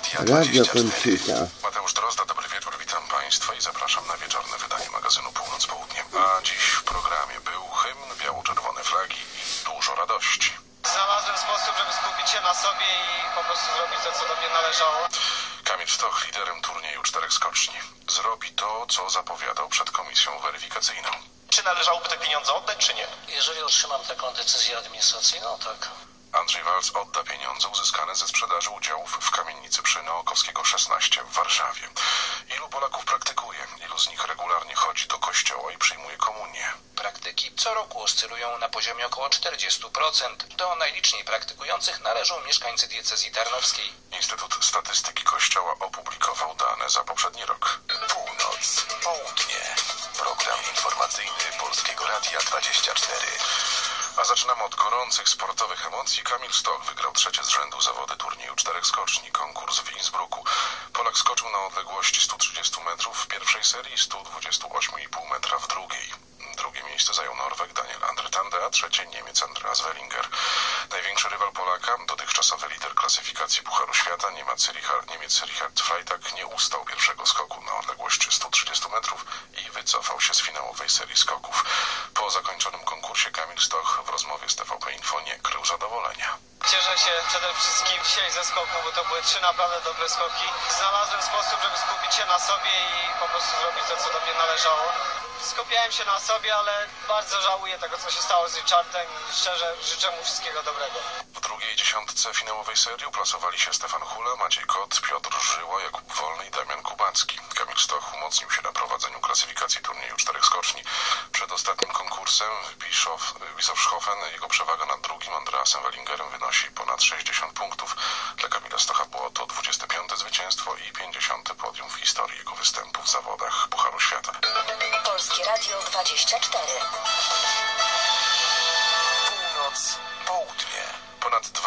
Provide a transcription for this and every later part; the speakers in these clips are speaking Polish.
Radia Radio 24. Kończyta. Mateusz Drozda, dobry wieczór, witam Państwa i zapraszam na wieczorne wydanie magazynu Północ Południe. A dziś w programie był hymn, biało-czerwone flagi i dużo radości. Znalazłem sposób, żeby skupić się na sobie i po prostu zrobić to, co do mnie należało. Kamil Stoch, liderem turnieju czterech skoczni, zrobi to, co zapowiadał przed komisją weryfikacyjną. Czy należałoby te pieniądze oddać, czy nie? Jeżeli otrzymam taką decyzję administracyjną, tak. Andrzej Walc odda pieniądze uzyskane ze sprzedaży udziałów w kamienicy przy Nookowskiego 16 w Warszawie. Ilu Polaków praktykuje? Ilu z nich regularnie chodzi do kościoła i przyjmuje komunię? Praktyki co roku oscylują na poziomie około 40%. Do najliczniej praktykujących należą mieszkańcy diecezji tarnowskiej. Instytut Statystyki Kościoła opublikował dane za poprzedni rok. Północ, południe. Program informacyjny Polskiego Radia 24. A zaczynamy od gorących sportowych emocji. Kamil Stoch wygrał trzecie z rzędu zawody turnieju czterech skoczni, konkurs w Innsbrucku. Polak skoczył na odległości 130 metrów w pierwszej serii, 128,5 metra w drugiej. Drugie miejsce zajął Norweg Daniel Andretande, a trzecie Niemiec Andreas Wellinger. Największy rywal Polaka, dotychczasowy lider klasyfikacji Pucharu Świata, Niemiec Richard, Niemiec Richard Freitag nie ustał pierwszego skoku na odległość 130 metrów i wycofał się z finałowej serii skoków. Po zakończonym konkursie Kamil Stoch w rozmowie z TVP Info nie krył zadowolenia. Cieszę się przede wszystkim dzisiaj ze skoku, bo to były trzy naprawdę dobre skoki. Znalazłem sposób, żeby skupić się na sobie i po prostu zrobić to, co do mnie należało. Skupiałem się na sobie, ale bardzo żałuję tego, co się stało z Richardem i szczerze życzę mu wszystkiego dobrego. W drugiej dziesiątce finałowej serii uplasowali się Stefan Hula, Maciej Kot, Piotr Żyła, Jakub Wolny i Damian Kubacki. Kamil Stoch umocnił się na prowadzeniu klasyfikacji turnieju czterech skoczni. Przed ostatnim konkursem Bischof, Bischofshofen jego przewaga nad drugim Andreasem Wellingerem wynosi ponad 60 punktów. Dla Kamila Stocha było to 25. zwycięstwo i 50. podium w historii jego występu w zawodach Pucharu Świata. Polskie Radio 24.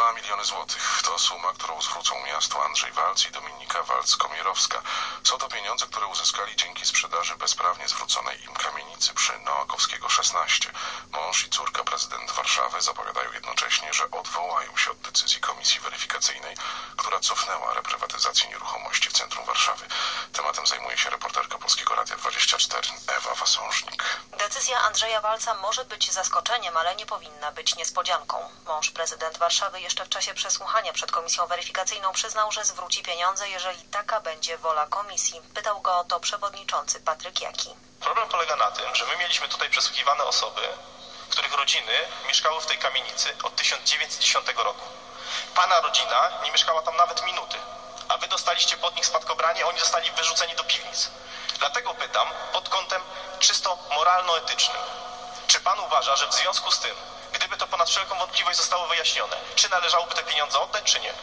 2 miliony złotych to suma, którą zwrócą miastu Andrzej Walc i Dominika Walc-Komierowska. Są to pieniądze, które uzyskali dzięki sprzedaży bezprawnie zwróconej im kamienicy przy Noakowskiego 16. Mąż i córka prezydent Warszawy zapowiadają jednocześnie, że odwołają się od decyzji komisji weryfikacyjnej, która cofnęła reprywatyzację nieruchomości w centrum Warszawy. Tematem zajmuje się reporterka Polskiego Radia 24 Ewa Wasążnik. Decyzja Andrzeja Walca może być zaskoczeniem, ale nie powinna być niespodzianką. Mąż prezydent Warszawy jeszcze w czasie przesłuchania przed komisją weryfikacyjną przyznał, że zwróci pieniądze, jeżeli taka będzie wola komisji. Pytał go o to przewodniczący Patryk Jaki. Problem polega na tym, że my mieliśmy tutaj przesłuchiwane osoby, których rodziny mieszkały w tej kamienicy od 1910 roku. Pana rodzina nie mieszkała tam nawet minuty, a wy dostaliście pod nich spadkobranie, oni zostali wyrzuceni do piwnic. Dlatego pytam pod kątem czysto moralno-etycznym. Czy pan uważa, że w związku z tym, gdyby to ponad wszelką wątpliwość zostało wyjaśnione, czy należałoby te pieniądze oddać, czy nie?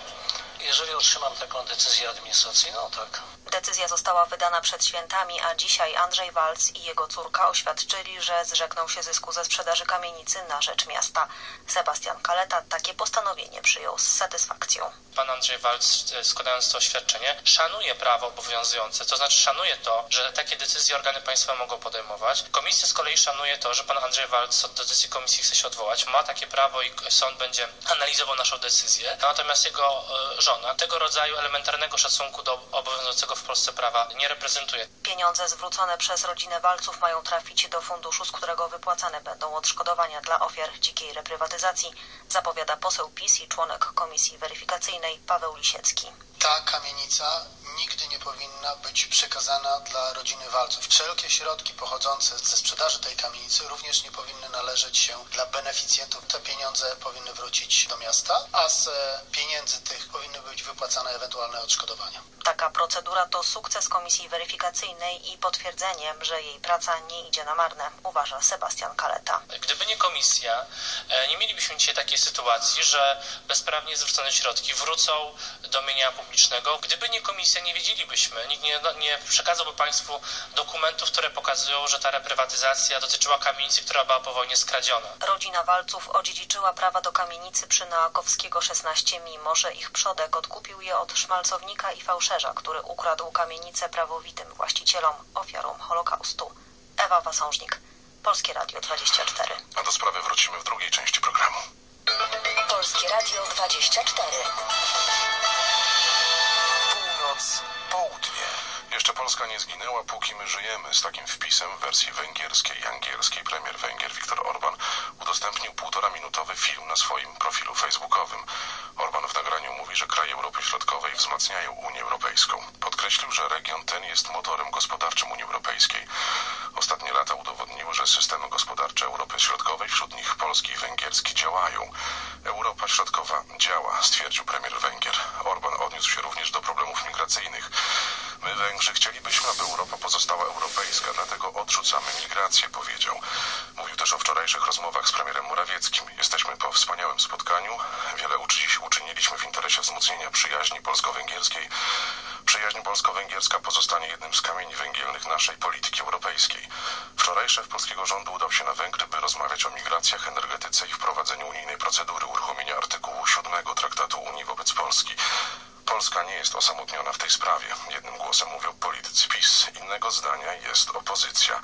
Jeżeli otrzymam taką decyzję administracyjną, tak. Decyzja została wydana przed świętami, a dzisiaj Andrzej Walc i jego córka oświadczyli, że zrzekną się zysku ze sprzedaży kamienicy na rzecz miasta. Sebastian Kaleta takie postanowienie przyjął z satysfakcją. pan Andrzej Walc, e, składając to oświadczenie, szanuje prawo obowiązujące, to znaczy szanuje to, że takie decyzje organy państwa mogą podejmować. Komisja z kolei szanuje to, że pan Andrzej Walc od decyzji komisji chce się odwołać, ma takie prawo i sąd będzie analizował naszą decyzję. Natomiast jego e, żona tego rodzaju elementarnego szacunku do obowiązującego w Polsce prawa nie reprezentuje. Pieniądze zwrócone przez rodzinę Walców mają trafić do funduszu, z którego wypłacane będą odszkodowania dla ofiar dzikiej reprywatyzacji, zapowiada poseł PiS i członek komisji weryfikacyjnej Paweł Lisiecki. ta kamienica nigdy nie powinna być przekazana dla rodziny Walców. Wszelkie środki pochodzące ze sprzedaży tej kamienicy również nie powinny należeć się dla beneficjentów. Te pieniądze powinny wrócić do miasta, a z e, pieniędzy tych powinny być wypłacane ewentualne odszkodowania. Taka procedura to sukces komisji weryfikacyjnej i potwierdzeniem, że jej praca nie idzie na marne, uważa Sebastian Kaleta. Gdyby nie komisja, e, nie mielibyśmy dzisiaj takiej sytuacji, że bezprawnie zwrócone środki wrócą do mienia publicznego. Gdyby nie komisja, nie wiedzielibyśmy, nikt nie, no, nie przekazałby Państwu dokumentów, które pokazują, że ta reprywatyzacja dotyczyła kamienicy, która była po wojnie skradziona. Rodzina Walców odziedziczyła prawa do kamienicy przy Noakowskiego 16, mimo że ich przodek odkupił je od szmalcownika i fałszerza, który ukradł kamienicę prawowitym właścicielom, ofiarom Holokaustu. Ewa Wasążnik, Polskie Radio 24. A do sprawy wrócimy w drugiej części programu. Polskie Radio 24. boat. Polska nie zginęła, póki my żyjemy. Z takim wpisem w wersji węgierskiej i angielskiej premier Węgier Viktor Orban udostępnił półtora minutowy film na swoim profilu facebookowym. Orban w nagraniu mówi, że kraje Europy Środkowej wzmacniają Unię Europejską. Podkreślił, że region ten jest motorem gospodarczym Unii Europejskiej. Ostatnie lata udowodniły, że systemy gospodarcze Europy Środkowej, wśród nich polski i węgierski, działają. Europa Środkowa działa, stwierdził premier Węgier. Orban odniósł się również do problemów migracyjnych. My, Węgrzy, chcielibyśmy, aby Europa pozostała europejska, dlatego odrzucamy migrację, powiedział. Mówił też o wczorajszych rozmowach z premierem Morawieckim. Jesteśmy po wspaniałym spotkaniu. Wiele uczyniliśmy w interesie wzmocnienia przyjaźni polsko-węgierskiej. Przyjaźń polsko-węgierska pozostanie jednym z kamieni węgielnych naszej polityki europejskiej. Wczoraj szef polskiego rządu udał się na Węgry, by rozmawiać o migracjach, energetyce i wprowadzeniu unijnej procedury uruchomienia artykułu 7 Traktatu Unii wobec Polski. Polska nie jest osamotniona w tej sprawie. Jednym głosem mówią politycy PiS. Innego zdania jest opozycja.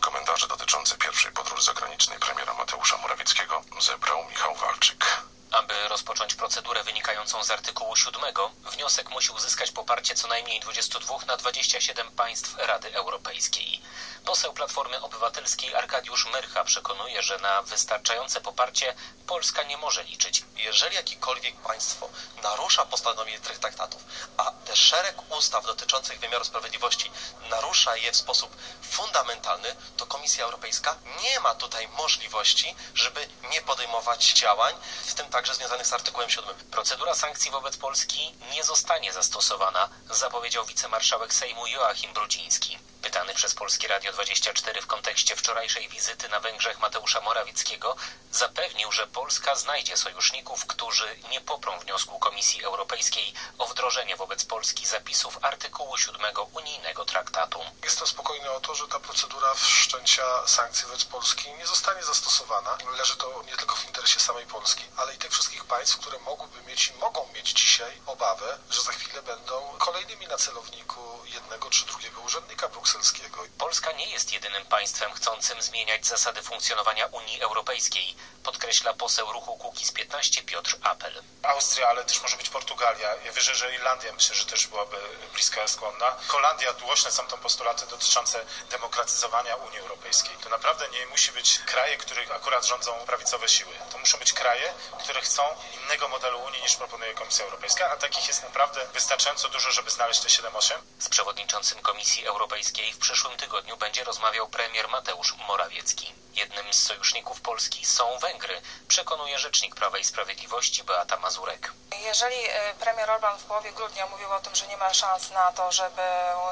Komentarze dotyczące pierwszej podróży zagranicznej premiera Mateusza Morawieckiego zebrał Michał Walczyk. Aby rozpocząć procedurę wynikającą z artykułu 7, wniosek musi uzyskać poparcie co najmniej 22 na 27 państw Rady Europejskiej. Poseł Platformy Obywatelskiej Arkadiusz Myrcha przekonuje, że na wystarczające poparcie Polska nie może liczyć. Jeżeli jakiekolwiek państwo narusza postanowienie tych traktatów, a te szereg ustaw dotyczących wymiaru sprawiedliwości narusza je w sposób fundamentalny, to Komisja Europejska nie ma tutaj możliwości, żeby nie podejmować działań, w tym także związanych z artykułem 7. Procedura sankcji wobec Polski nie zostanie zastosowana, zapowiedział wicemarszałek Sejmu Joachim Brudziński. Pytany przez Polskie Radio 24 w kontekście wczorajszej wizyty na Węgrzech Mateusza Morawieckiego, zapewnił, że Polska znajdzie sojuszników, którzy nie poprą wniosku Komisji Europejskiej o wdrożenie wobec Polski zapisów artykułu 7 unijnego traktatu. Jestem spokojny o to, że ta procedura wszczęcia sankcji wobec Polski nie zostanie zastosowana. Leży to nie tylko w interesie samej Polski, ale i tych wszystkich państw, które mogłyby mieć i mogą mieć dzisiaj obawę, że za chwilę będą kolejnymi na celowniku jednego czy drugiego urzędnika brukselskiego. Polska nie jest jedynym państwem chcącym zmieniać zasady funkcjonowania Unii Europejskiej, podkreśla poseł ruchu Kukiz 15 Piotr Apel. Austria, ale też może być Portugalia. Ja wierzę, że Irlandia myślę, że też byłaby bliska, skłonna. Holandia, głośne są tam postulaty dotyczące demokratyzowania Unii Europejskiej. To naprawdę nie musi być kraje, których akurat rządzą prawicowe siły. To muszą być kraje, które chcą innego modelu Unii niż proponuje Komisja Europejska, a takich jest naprawdę wystarczająco dużo, żeby znaleźć te 7-8. Z przewodniczącym Komisji Europejskiej w przyszłym tygodniu będzie rozmawiał premier Mateusz Morawiecki. Jednym z sojuszników Polski są Węgry, przekonuje rzecznik Prawa i Sprawiedliwości Beata Mazurek. Jeżeli e, premier Orban w połowie grudnia mówił o tym, że nie ma szans na to, żeby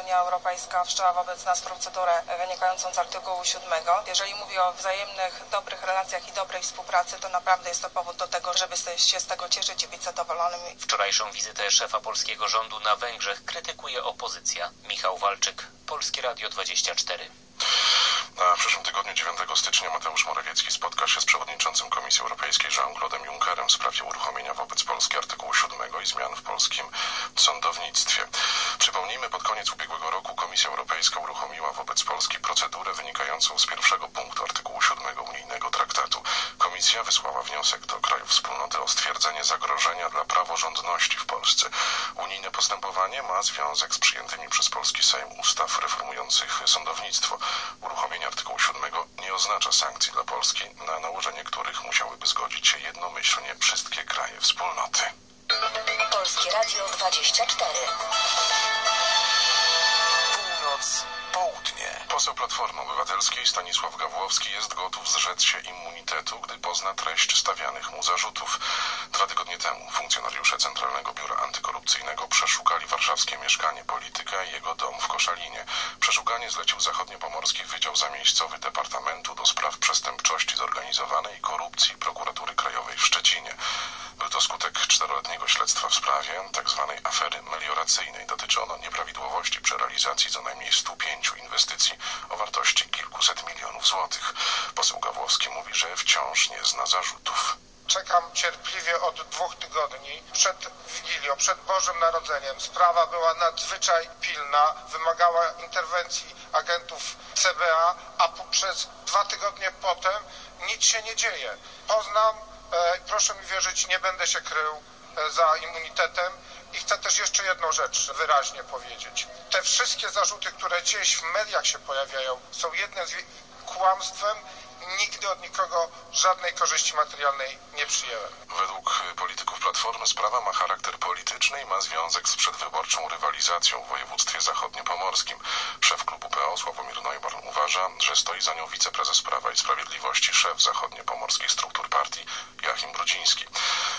Unia Europejska wszczęła wobec nas procedurę wynikającą z artykułu 7, jeżeli mówi o wzajemnych dobrych relacjach i dobrej współpracy, to naprawdę jest to powód do tego, żeby się z tego cieszyć i być zadowolonym. Wczorajszą wizytę szefa polskiego rządu na Węgrzech krytykuje opozycja. Michał Walczyk, Polskie Radio 24. Na przyszłym tygodniu 9 stycznia Mateusz Morawiecki spotka się z przewodniczącym Komisji Europejskiej Jean-Claude'em Junckerem w sprawie uruchomienia wobec Polski artykułu 7 i zmian w polskim sądownictwie. Przypomnijmy, pod koniec ubiegłego roku Komisja Europejska uruchomiła wobec Polski procedurę wynikającą z pierwszego punktu artykułu 7 unijnego traktatu. Komisja wysłała wniosek do krajów wspólnoty o stwierdzenie zagrożenia dla praworządności w Polsce. Unijne postępowanie ma związek z przyjętymi przez polski Sejm ustaw reformujących sądownictwo. Uruchomienie artykułu 7 nie oznacza sankcji dla Polski, na nałożenie których musiałyby zgodzić się jednomyślnie wszystkie kraje wspólnoty. Polskie Radio 24. Poseł Platformy Obywatelskiej Stanisław Gawłowski jest gotów zrzec się immunitetu, gdy pozna treść stawianych mu zarzutów. Dwa tygodnie temu funkcjonariusze Centralnego Biura Antykorupcyjnego przeszukali warszawskie mieszkanie polityka i jego dom w Koszalinie. Przeszukanie zlecił Zachodniopomorski Wydział Zamiejscowy Departamentu do Spraw Przestępczości Zorganizowanej i Korupcji Prokuratury Krajowej w Szczecinie. Był to skutek czteroletniego śledztwa w sprawie tzw. afery melioracyjnej. Dotyczy ono nieprawidłowości przy realizacji co najmniej 105 inwestycji o wartości kilkuset milionów złotych. Poseł Gawłowski mówi, że wciąż nie zna zarzutów. Czekam cierpliwie od dwóch tygodni przed Wigilią, przed Bożym Narodzeniem. Sprawa była nadzwyczaj pilna, wymagała interwencji agentów CBA, a przez dwa tygodnie potem nic się nie dzieje. Poznam, proszę mi wierzyć, nie będę się krył e, za immunitetem. I chcę też jeszcze jedną rzecz wyraźnie powiedzieć. Te wszystkie zarzuty, które gdzieś w mediach się pojawiają, są jednym z kłamstwem. Nigdy od nikogo żadnej korzyści materialnej nie przyjęłem. Według polityków Platformy sprawa ma charakter polityczny i ma związek z przedwyborczą rywalizacją w województwie zachodniopomorskim. Szef klubu PO Sławomir Neubar uważa, że stoi za nią wiceprezes Prawa i Sprawiedliwości, szef zachodniopomorskiej struktur partii Joachim Brudziński.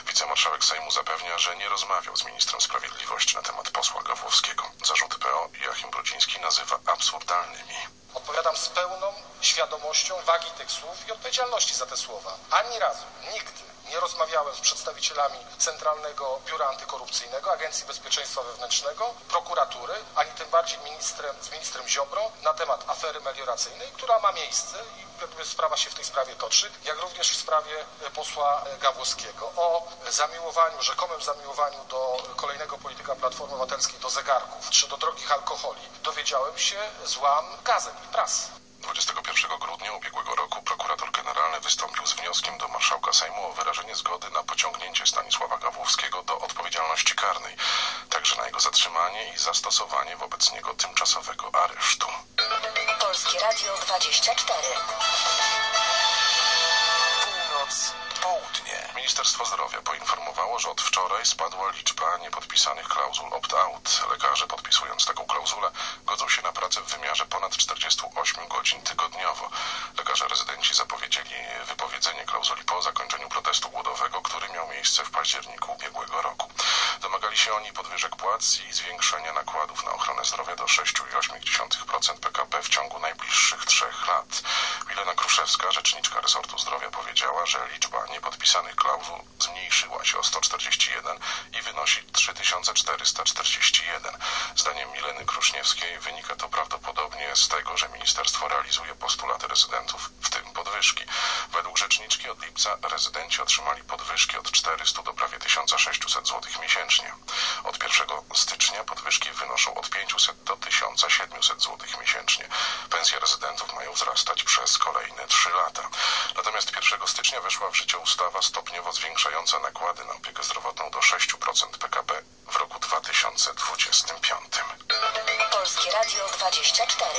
Wicemarszałek Sejmu zapewnia, że nie rozmawiał z ministrem sprawiedliwości na temat posła Gawłowskiego. Zarzuty PO Joachim Brudziński nazywa absurdalnymi. Odpowiadam z pełną świadomością wagi tych słów i odpowiedzialności za te słowa. Ani razu, nigdy nie rozmawiałem z przedstawicielami Centralnego Biura Antykorupcyjnego, Agencji Bezpieczeństwa Wewnętrznego, prokuratury, ani tym bardziej ministrem, z ministrem Ziobro na temat afery melioracyjnej, która ma miejsce i sprawa się w tej sprawie toczy, jak również w sprawie posła Gawłowskiego o zamiłowaniu, rzekomym zamiłowaniu do kolejnego polityka Platformy Obywatelskiej do zegarków czy do drogich alkoholi. Dowiedziałem się z łam gazet i prasy. 21 grudnia ubiegłego roku prokurator generalny wystąpił z wnioskiem do marszałka Sejmu o wyrażenie zgody na pociągnięcie Stanisława Gawłowskiego do odpowiedzialności karnej, także na jego zatrzymanie i zastosowanie wobec niego tymczasowego aresztu. Polskie Radio 24. Ministerstwo Zdrowia poinformowało, że od wczoraj spadła liczba niepodpisanych klauzul opt-out. Lekarze podpisując taką klauzulę godzą się na pracę w wymiarze ponad 48 godzin tygodniowo. Lekarze rezydenci zapowiedzieli wypowiedzenie klauzuli po zakończeniu protestu głodowego, który miał miejsce w październiku ubiegłego roku. Domagali się oni podwyżek płac i zwiększenia nakładów na ochronę zdrowia do 6,8% PKB w ciągu najbliższych trzech lat. Milena Kruszewska, rzeczniczka resortu zdrowia, powiedziała, że liczba niepodpisanych klauzul zmniejszyła się o 141 i wynosi 3441. Zdaniem Mileny Kruszniewskiej wynika to prawdopodobnie z tego, że ministerstwo realizuje postulaty rezydentów, w tym podwyżki. Według rzeczniczki od lipca rezydenci otrzymali podwyżki od 400 do prawie 1600 zł miesięcznie. Od 1 stycznia podwyżki wynoszą od 500 do 1700 zł miesięcznie. Pensje rezydentów mają wzrastać przez kolejne 3 lata. Natomiast 1 stycznia weszła w życie ustawa stopniowo zwiększająca nakłady na opiekę zdrowotną do 6% PKB w roku 2025. Polskie Radio 24.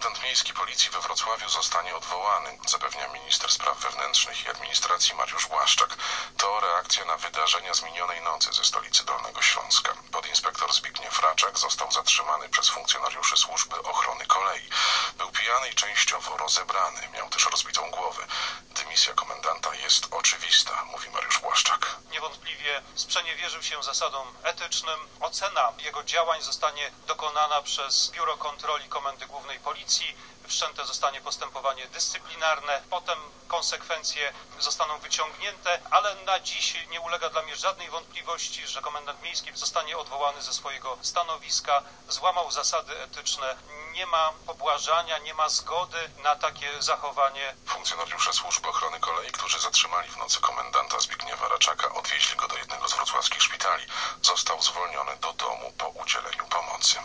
Komendant Miejski Policji we Wrocławiu zostanie odwołany, zapewnia minister spraw wewnętrznych i administracji Mariusz Błaszczak. To reakcja na wydarzenia z minionej nocy ze stolicy Dolnego Śląska. Podinspektor Zbigniew Raczak został zatrzymany przez funkcjonariuszy służby ochrony kolei. Był pijany i częściowo rozebrany, miał też rozbitą głowę. Dymisja komendanta jest oczywista, mówi Mariusz Błaszczak. Niewątpliwie sprzeniewierzył się zasadom etycznym. Ocena jego działań zostanie dokonana przez Biuro Kontroli Komendy Głównej Policji. 气 Wszczęte zostanie postępowanie dyscyplinarne, potem konsekwencje zostaną wyciągnięte, ale na dziś nie ulega dla mnie żadnej wątpliwości, że komendant miejski zostanie odwołany ze swojego stanowiska, złamał zasady etyczne, nie ma pobłażania, nie ma zgody na takie zachowanie. Funkcjonariusze służby ochrony kolei, którzy zatrzymali w nocy komendanta Zbigniewa Raczaka, odwieźli go do jednego z wrocławskich szpitali. Został zwolniony do domu po udzieleniu pomocy.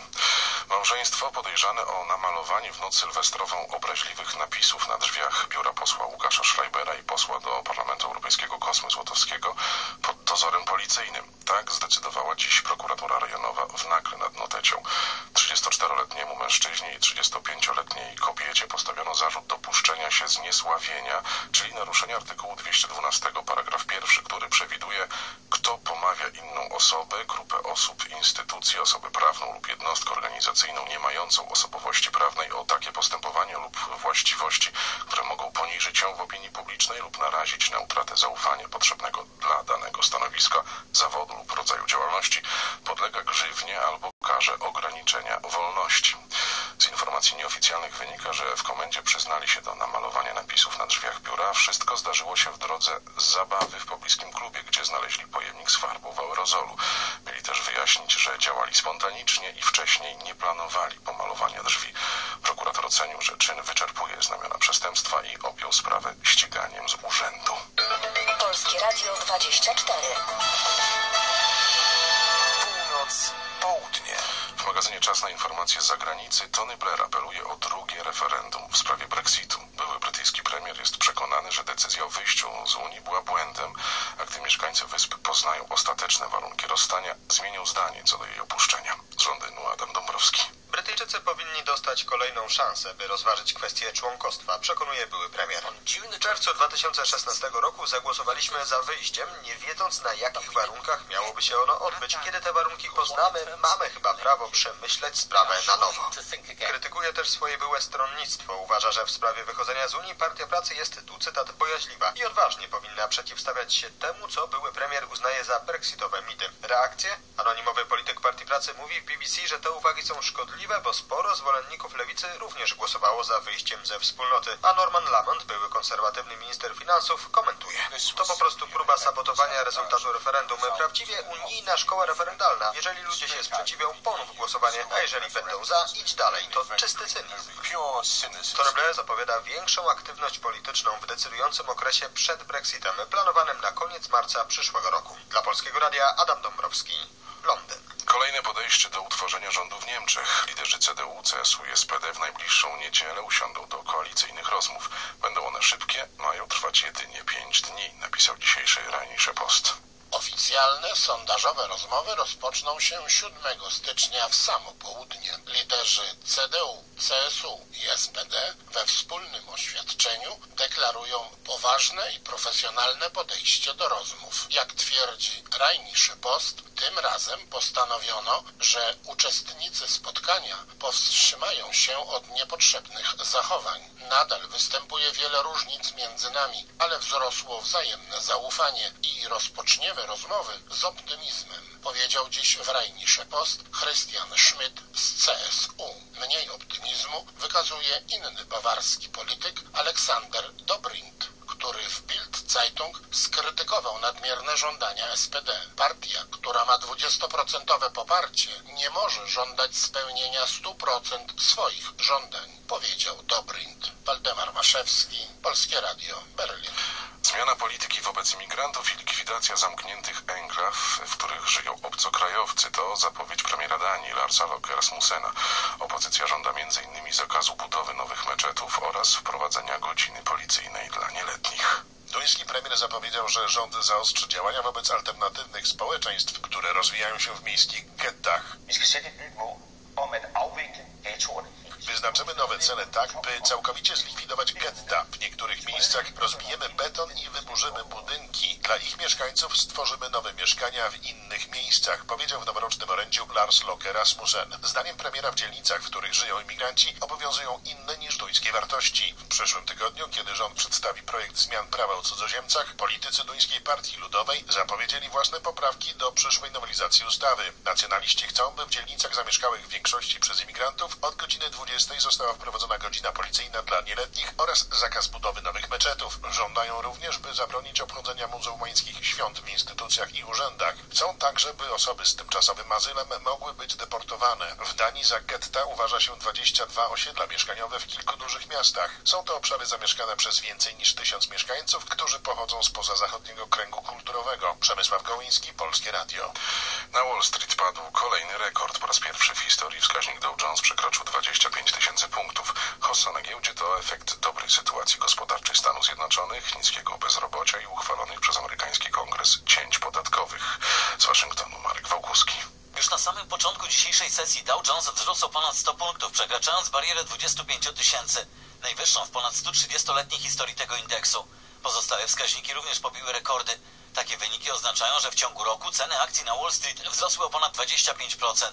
Małżeństwo podejrzane o namalowanie w noc sylwestrową obraźliwych napisów na drzwiach biura posła Łukasza Schreibera i posła do Parlamentu Europejskiego Kosmy Złotowskiego pod dozorem policyjnym. Tak zdecydowała dziś prokuratura rejonowa w Nakle nad Notecią. 34-letniemu mężczyźnie i 35-letniej kobiecie postawiono zarzut dopuszczenia się zniesławienia, czyli naruszenia artykułu 212 paragraf pierwszy, który przewiduje, kto pomawia inną osobę, grupę osób, instytucję, osobę prawną lub jednostkę organizacyjną nie mającą osobowości prawnej o takie postępowanie lub właściwości, które mogą poniżyć ją w opinii publicznej lub narazić na utratę zaufania potrzebnego dla danego stanowiska, zawodu lub rodzaju działalności, podlega grzywnie albo karze ograniczenia wolności. Z informacji nieoficjalnych wynika, że w komendzie przyznali się do namalowania napisów na drzwiach biura. Wszystko zdarzyło się w drodze zabawy w pobliskim klubie, gdzie znaleźli pojemnik z farbą w aerozolu. Mieli też wyjaśnić, że działali spontanicznie i wcześniej nie planowali pomalowania drzwi. Prokurator ocenił, że czyn wyczerpuje znamiona przestępstwa i objął sprawę ściganiem z urzędu. Polskie Radio 24. W magazynie Czas na informacje z zagranicy Tony Blair apeluje o drugie referendum w sprawie Brexitu. Były brytyjski premier jest przekonany, że decyzja o wyjściu z Unii była błędem, a gdy mieszkańcy wysp poznają ostateczne warunki rozstania, zmienią zdanie co do jej opuszczenia. Z Londynu Adam Dąbrowski. Brytyjczycy powinni dostać kolejną szansę, by rozważyć kwestię członkostwa, przekonuje były premier. W czerwcu 2016 roku zagłosowaliśmy za wyjściem, nie wiedząc na jakich warunkach miałoby się ono odbyć. Kiedy te warunki poznamy, mamy chyba prawo przemyśleć sprawę na nowo. Krytykuje też swoje byłe stronnictwo. Uważa, że w sprawie wychodzenia z Unii Partia Pracy jest, tu cytat, bojaźliwa i odważnie powinna przeciwstawiać się temu, co były premier uznaje za brexitowe mity. Reakcje? Anonimowy polityk Partii Pracy mówi w BBC, że te uwagi są szkodliwe, bo sporo zwolenników lewicy również głosowało za wyjściem ze wspólnoty, a Norman Lamont, były konserwatywny minister finansów, komentuje. To po prostu próba sabotowania rezultatu referendum. Prawdziwie unijna szkoła referendalna. Jeżeli ludzie się sprzeciwią, ponów głosowanie, a jeżeli będą za, idź dalej. To czysty cynizm. Torble zapowiada większą aktywność polityczną w decydującym okresie przed Brexitem, planowanym na koniec marca przyszłego roku. Dla Polskiego Radia Adam Dąbrowski, Londyn. Kolejne podejście do utworzenia rządu w Niemczech. Liderzy CDU, CSU i SPD w najbliższą niedzielę usiądą do koalicyjnych rozmów. Będą one szybkie, mają trwać jedynie pięć dni, napisał dzisiejszy Rheinische Post. Oficjalne sondażowe rozmowy rozpoczną się 7 stycznia w samo południe. Liderzy CDU, CSU i SPD we wspólnym oświadczeniu deklarują poważne i profesjonalne podejście do rozmów. Jak twierdzi Rheinische Post, tym razem postanowiono, że uczestnicy spotkania powstrzymają się od niepotrzebnych zachowań. Nadal występuje wiele różnic między nami, ale wzrosło wzajemne zaufanie i rozpoczniemy rozmowy z optymizmem, powiedział dziś w Rheinische Post Christian Schmidt z CSU. Mniej optymizmu wykazuje inny bawarski polityk Aleksander Dobrindt który w Bild Zeitung skrytykował nadmierne żądania SPD. Partia, która ma 20% poparcie, nie może żądać spełnienia 100% swoich żądań, powiedział Dobrindt. Waldemar Maszewski, Polskie Radio, Berlin. Zmiana polityki wobec imigrantów i likwidacja zamkniętych enklaw, w których żyją obcokrajowcy, to zapowiedź premiera Danii Larsa Lokke Rasmussena. Opozycja żąda m.in. zakazu budowy nowych meczetów oraz wprowadzenia godziny policyjnej dla nieletnich. Duński premier zapowiedział, że rząd zaostrzy działania wobec alternatywnych społeczeństw, które rozwijają się w miejskich gettach. Wyznaczymy nowe cele tak, by całkowicie zlikwidować getta. W niektórych miejscach rozbijemy beton i wyburzymy budynki. Dla ich mieszkańców stworzymy nowe mieszkania w innych miejscach, powiedział w noworocznym orędziu Lars Lokke Rasmussen. Zdaniem premiera w dzielnicach, w których żyją imigranci, obowiązują inne niż duńskie wartości. W przyszłym tygodniu, kiedy rząd przedstawi projekt zmian prawa o cudzoziemcach, politycy Duńskiej Partii Ludowej zapowiedzieli własne poprawki do przyszłej nowelizacji ustawy. Nacjonaliści chcą, by w dzielnicach zamieszkałych w większości przez imigrantów od godziny 20 została wprowadzona godzina policyjna dla nieletnich oraz zakaz budowy nowych meczetów. Żądają również, by zabronić obchodzenia muzułmańskich świąt w instytucjach i urzędach. Chcą także, by osoby z tymczasowym azylem mogły być deportowane. W Danii za getta uważa się 22 osiedla mieszkaniowe w kilku dużych miastach. Są to obszary zamieszkane przez więcej niż tysiąc mieszkańców, którzy pochodzą spoza zachodniego kręgu kulturowego. Przemysław Gołyński, Polskie Radio. Na Wall Street padł kolejny rekord. Po raz pierwszy w historii wskaźnik Dow Jones przekroczył 25 tysięcy punktów. Hossa na giełdzie to efekt dobrej sytuacji gospodarczej Stanów Zjednoczonych, niskiego bezrobocia i uchwalonych przez amerykański kongres cięć podatkowych. Z Waszyngtonu Marek Wałkuski. Już na samym początku dzisiejszej sesji Dow Jones wzrósł o ponad 100 punktów, przekraczając barierę 25 tysięcy, najwyższą w ponad 130-letniej historii tego indeksu. Pozostałe wskaźniki również pobiły rekordy. Takie wyniki oznaczają, że w ciągu roku ceny akcji na Wall Street wzrosły o ponad 25%.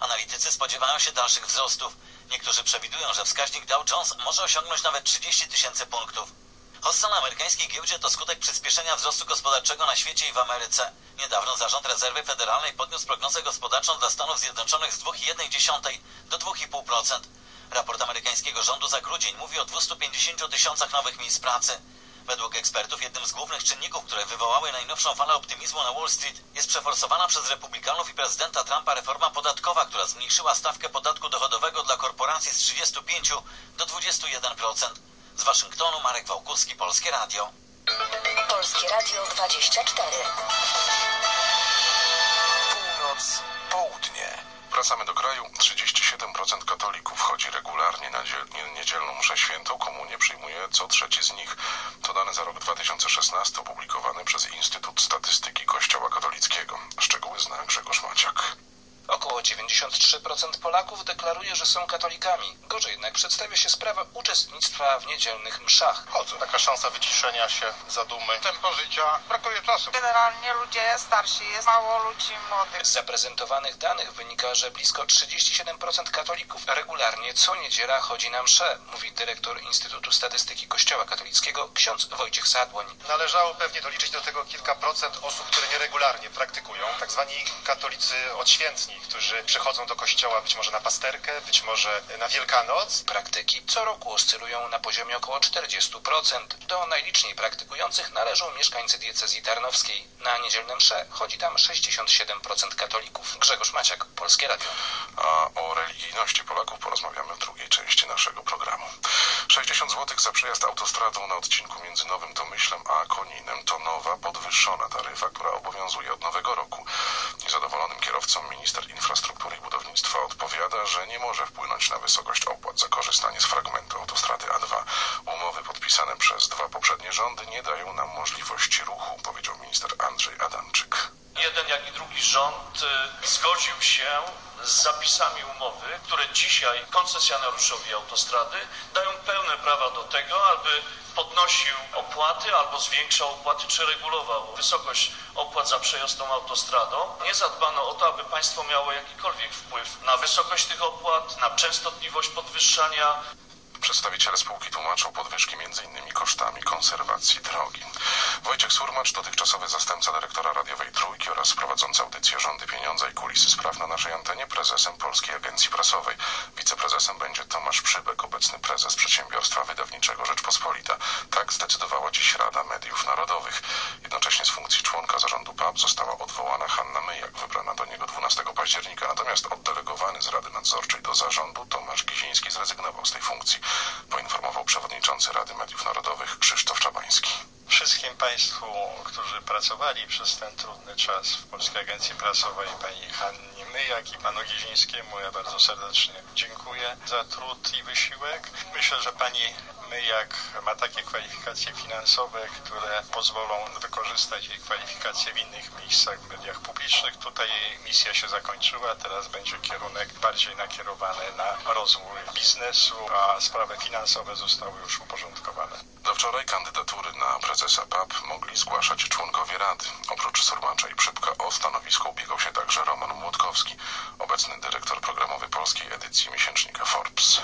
Analitycy spodziewają się dalszych wzrostów. Niektórzy przewidują, że wskaźnik Dow Jones może osiągnąć nawet 30 tysięcy punktów. Hossa na amerykańskiej giełdzie to skutek przyspieszenia wzrostu gospodarczego na świecie i w Ameryce. Niedawno Zarząd Rezerwy Federalnej podniósł prognozę gospodarczą dla Stanów Zjednoczonych z 2,1 do 2,5%. Raport amerykańskiego rządu za grudzień mówi o 250 tysiącach nowych miejsc pracy. Według ekspertów jednym z głównych czynników, które wywołały najnowszą falę optymizmu na Wall Street jest przeforsowana przez republikanów i prezydenta Trumpa reforma podatkowa, która zmniejszyła stawkę podatku dochodowego dla korporacji z 35 do 21%. Z Waszyngtonu Marek Wałkuski, Polskie Radio. Polskie Radio 24. Wracamy do kraju. 37% katolików chodzi regularnie na niedzielną mszę świętą. Komunię przyjmuje co trzeci z nich. To dane za rok 2016 opublikowane przez Instytut Statystyki Kościoła Katolickiego. Szczegóły zna Grzegorz Maciak. Około 93% Polaków deklaruje, że są katolikami. Gorzej jednak przedstawia się sprawa uczestnictwa w niedzielnych mszach. Chodzę. Taka szansa wyciszenia się, zadumy. Tempo życia, brakuje czasu. Generalnie ludzie starsi, jest mało ludzi młodych. Z zaprezentowanych danych wynika, że blisko 37% katolików regularnie co niedziela chodzi na msze, mówi dyrektor Instytutu Statystyki Kościoła Katolickiego ksiądz Wojciech Sadłoń. Należało pewnie doliczyć do tego kilka procent osób, które nieregularnie praktykują, tak zwani katolicy odświętni którzy przychodzą do kościoła być może na pasterkę, być może na Wielkanoc. Praktyki co roku oscylują na poziomie około 40%. Do najliczniej praktykujących należą mieszkańcy diecezji tarnowskiej. Na niedzielne msze chodzi tam 67% katolików. Grzegorz Maciak, Polskie Radio. A o religijności Polaków porozmawiamy w drugiej części naszego programu. 60 zł za przejazd autostradą na odcinku między Nowym Tomyślem a Koninem to nowa, podwyższona taryfa, która obowiązuje od nowego roku. Niezadowolonym kierowcom minister infrastruktury i budownictwa odpowiada, że nie może wpłynąć na wysokość opłat za korzystanie z fragmentu autostrady A2. Umowy podpisane przez dwa poprzednie rządy nie dają nam możliwości ruchu, powiedział minister Andrzej Adamczyk. Jeden jak i drugi rząd y, zgodził się z zapisami umowy, które dzisiaj koncesjonariuszowi autostrady dają pełne prawa do tego, aby podnosił opłaty albo zwiększał opłaty, czy regulował wysokość opłat za przejazd tą autostradą. Nie zadbano o to, aby państwo miało jakikolwiek wpływ na wysokość tych opłat, na częstotliwość podwyższania Przedstawiciele spółki tłumaczą podwyżki m.in. kosztami konserwacji drogi. Wojciech Surmacz, dotychczasowy zastępca dyrektora radiowej Trójki oraz prowadzący audycję Rządy Pieniądza i Kulisy Spraw na naszej antenie, prezesem Polskiej Agencji Prasowej. Wiceprezesem będzie Tomasz Przybek, obecny prezes Przedsiębiorstwa Wydawniczego Rzeczpospolita. Tak zdecydowała dziś Rada Mediów Narodowych. Jednocześnie z funkcji członka zarządu PAP została odwołana Hanna Myjak, wybrana do niego 12 października, natomiast oddelegowany z Rady Nadzorczej do zarządu Tomasz Giziński zrezygnował z tej funkcji poinformował przewodniczący Rady Mediów Narodowych Krzysztof Czabański. Wszystkim Państwu, którzy pracowali przez ten trudny czas w Polskiej Agencji Prasowej, Pani Hannie Myjak i Panu Gizińskiemu, ja bardzo serdecznie dziękuję za trud i wysiłek. Myślę, że Pani Myjak ma takie kwalifikacje finansowe, które pozwolą wykorzystać jej kwalifikacje w innych miejscach, w mediach publicznych. Tutaj misja się zakończyła, teraz będzie kierunek bardziej nakierowany na rozwój biznesu, a sprawy finansowe zostały już uporządkowane. Do wczoraj kandydatury na prezesa PAP mogli zgłaszać członkowie Rady. Oprócz Surmacza i Przypka o stanowisko ubiegał się także Roman Młotkowski, obecny dyrektor programowy polskiej edycji miesięcznika Forbes.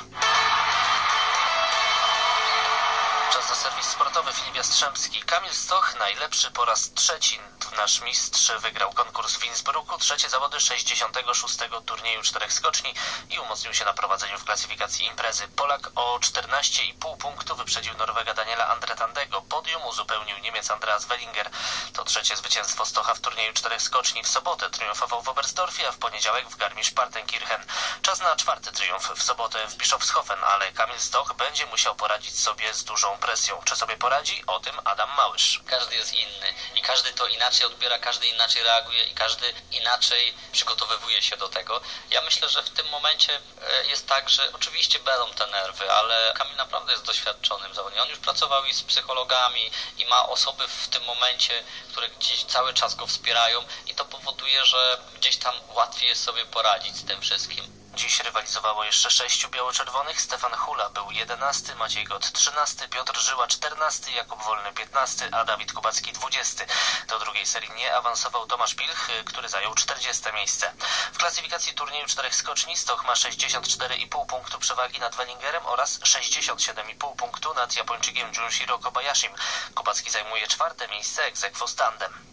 Czas na serwis sportowy Filip Jastrzębski. Kamil Stoch najlepszy po raz trzeci. Nasz mistrz wygrał konkurs w Innsbrucku, trzecie zawody 66. turnieju czterech skoczni i umocnił się na prowadzeniu w klasyfikacji imprezy. Polak o 14,5 punktu wyprzedził Norwega Daniela Andretandego. Podium uzupełnił Niemiec Andreas Wellinger. To trzecie zwycięstwo Stocha w turnieju czterech skoczni. W sobotę triumfował w Oberstdorfie, a w poniedziałek w Garmisch-Partenkirchen. Czas na czwarty triumf w sobotę w Bischofshofen, ale Kamil Stoch będzie musiał poradzić sobie z dużą presją. Czy sobie poradzi? O tym Adam Małysz. Każdy jest inny i każdy to inaczej odbiera, każdy inaczej reaguje i każdy inaczej przygotowywuje się do tego. Ja myślę, że w tym momencie e, jest tak, że oczywiście będą te nerwy, ale Kamil naprawdę jest doświadczonym zawodnikiem. On już pracował i z psychologami i ma osoby w tym momencie, które gdzieś cały czas go wspierają i to powoduje, że gdzieś tam łatwiej jest sobie poradzić z tym wszystkim. Dziś rywalizowało jeszcze sześciu biało-czerwonych. Stefan Hula był jedenasty, Maciej Got trzynasty, Piotr Żyła czternasty, Jakub Wolny piętnasty, a Dawid Kubacki dwudziesty. Do drugiej serii nie awansował Tomasz Pilch, który zajął czterdzieste miejsce. W klasyfikacji turnieju czterech skoczni Stoch ma 64,5 punktu przewagi nad Wellingerem oraz 67,5 punktu nad Japończykiem Junshiro Kobayashim. Kubacki zajmuje czwarte miejsce egzekwo standem.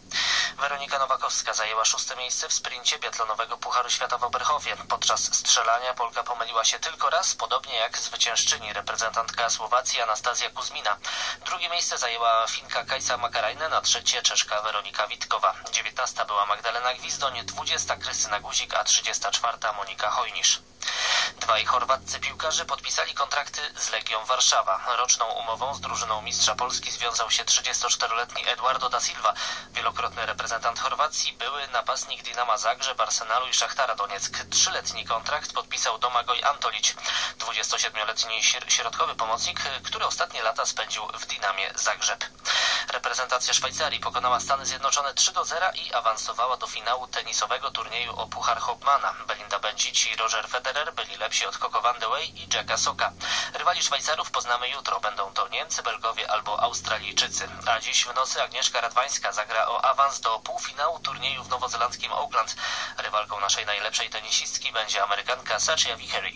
Weronika Nowakowska zajęła szóste miejsce w sprincie biatlonowego Pucharu Świata w Oberhowie. Podczas strzelania Polka pomyliła się tylko raz, podobnie jak zwyciężczyni reprezentantka Słowacji Anastazja Kuzmina. Drugie miejsce zajęła Finka Kajsa Makarajnen, a trzecie Czeszka Weronika Witkowa. Dziewiętnasta była Magdalena Gwizdoń, dwudziesta Krystyna Guzik, a trzydziesta czwarta Monika Hojnisz. Dwaj chorwaccy piłkarze podpisali kontrakty z Legią Warszawa. Roczną umową z drużyną mistrza Polski związał się 34-letni Eduardo da Silva, wielokrotny reprezentant Chorwacji, były napastnik Dinama Zagrzeb, Arsenalu i Szachtara Donieck. Trzyletni kontrakt podpisał Domagoj Antolić, 27-letni środkowy pomocnik, który ostatnie lata spędził w Dinamie Zagrzeb. Reprezentacja Szwajcarii pokonała Stany Zjednoczone 3 do 0 i awansowała do finału tenisowego turnieju o Puchar Hopmana. Belinda Bencic i Roger Federer byli lepsi od Coco Van de i Jacka Soka. Rywali Szwajcarów poznamy jutro. Będą to Niemcy, Belgowie albo Australijczycy. A dziś w nocy Agnieszka Radwańska zagra o awans do półfinału turnieju w nowozelandzkim Oakland. Rywalką naszej najlepszej tenisistki będzie Amerykanka Sachia Vickery.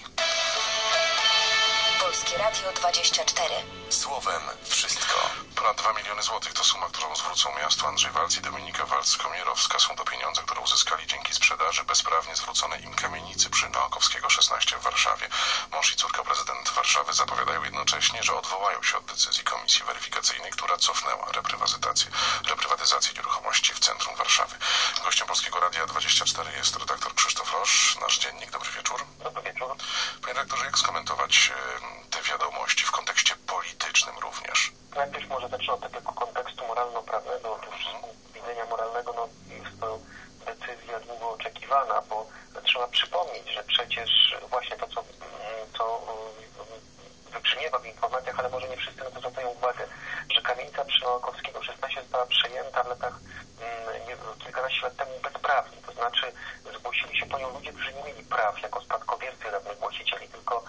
Polskie Radio 24. Słowem wszystko. Ponad 2 miliony złotych to suma, którą zwrócą miastu Andrzej Walc i Dominika Walc-Komierowska. Są to pieniądze, które uzyskali dzięki sprzedaży bezprawnie zwróconej im kamienicy przy Noakowskiego 16 w Warszawie. Mąż i córka prezydent Warszawy zapowiadają jednocześnie, że odwołają się od decyzji komisji weryfikacyjnej, która cofnęła reprywatyzację, reprywatyzację nieruchomości w centrum Warszawy. Gościem Polskiego Radia 24 jest redaktor Krzysztof Rosz, nasz dziennik. Dobry wieczór. Dobry wieczór. Panie redaktorze, jak skomentować te wiadomości w kontekście politycznym również? Najpierw może zacznę od takiego kontekstu moralno-prawnego. Otóż z widzenia moralnego no, jest to decyzja długo oczekiwana, bo trzeba przypomnieć, że przecież właśnie to, co, co wybrzmiewa w informacjach, ale może nie wszyscy na to zwracają uwagę, że kamienica przy Noakowskiego 16 została przejęta w latach nie, kilkanaście lat temu bezprawnie. To znaczy zgłosili się po nią ludzie, którzy nie mieli praw jako spadkobiercy dawnych właścicieli, tylko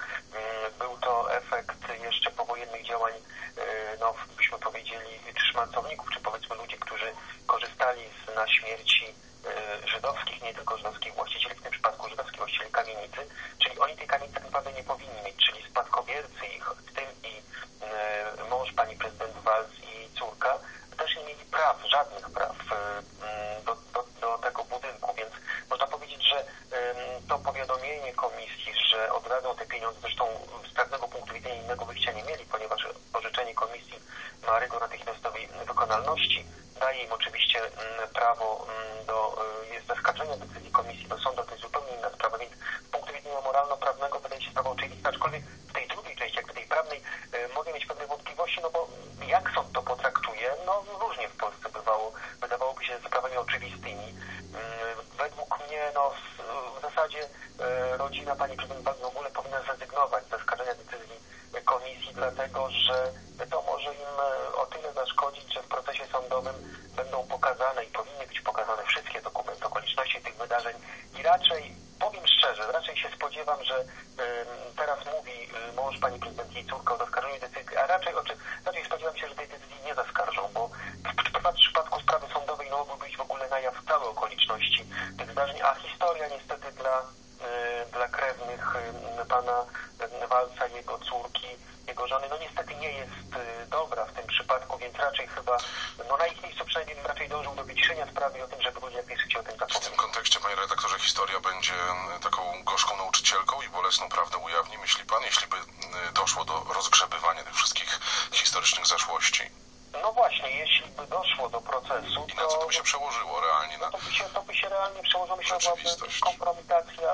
doszło do rozgrzebywania tych wszystkich historycznych zaszłości? No właśnie, jeśli by doszło do procesu, I na co to by się przełożyło realnie? Na... No to, by się, to by się realnie przełożyło, myślę, że kompromitacja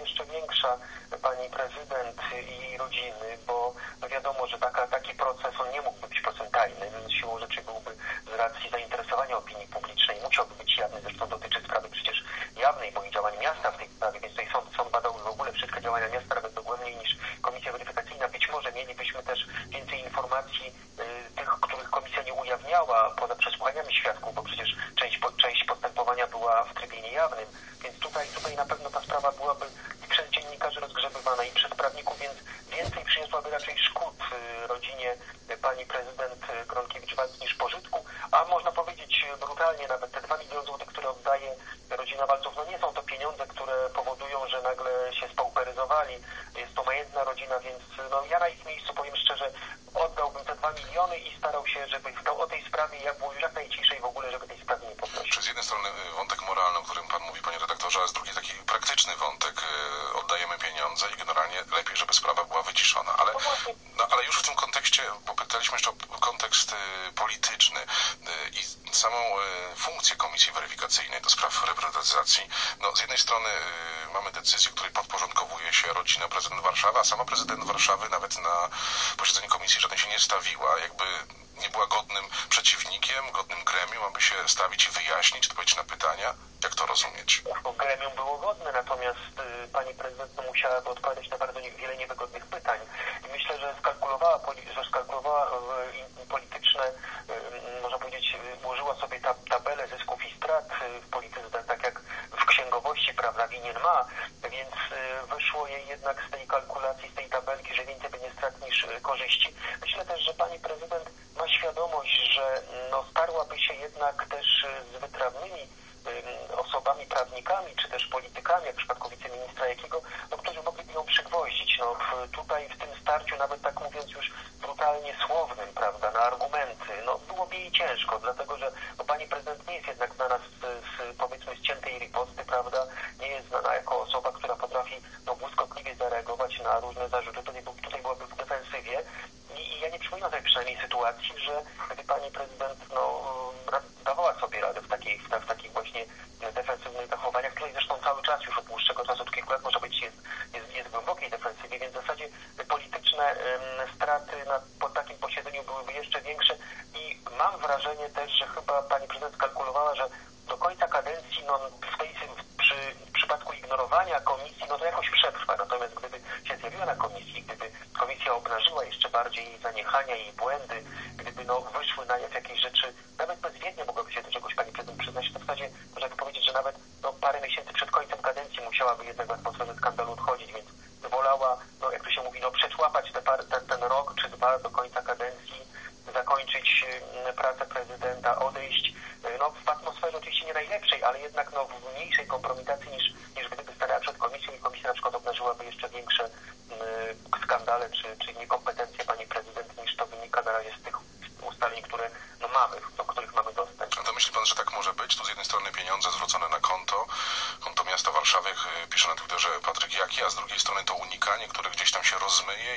jeszcze większa pani prezydent i rodziny, bo no wiadomo, że taka, taki proces, on nie mógłby być procesem tajnym, siłą rzeczy byłby z racji zainteresowania opinii publicznej, musiałby być jawny, zresztą dotyczy sprawy przecież jawnej, bo i działań miasta w tej sprawie, więc tutaj sąd, sąd badał w ogóle wszystkie działania miasta, nawet dogłębniej niż komisja weryfikacyjna. Być może mielibyśmy też więcej informacji y, tych, których komisja nie ujawniała poza przesłuchaniami świadków, bo przecież część, część postępowania była w trybie niejawnym, więc tutaj, tutaj na pewno ta więc y, wyszło jej jednak z tej kalkulacji, z tej tabelki, że więcej będzie strat niż y, korzyści. Myślę też, że pani prezydent ma świadomość, że no, starłaby się jednak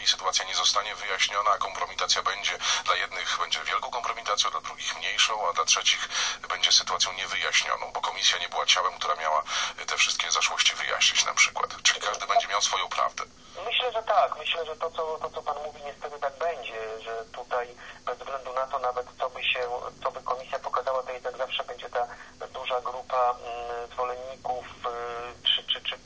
i sytuacja nie zostanie wyjaśniona, a kompromitacja będzie dla jednych będzie wielką kompromitacją, dla drugich mniejszą, a dla trzecich będzie sytuacją niewyjaśnioną, bo komisja nie była ciałem, która miała te wszystkie zaszłości wyjaśnić na przykład. Czyli każdy będzie miał swoją prawdę. Myślę, że tak. Myślę, że to, co, to, co pan mówi, niestety tak będzie, że tutaj bez względu na to nawet, co by się, co by komisja pokazała, to jednak zawsze będzie ta duża grupa mm,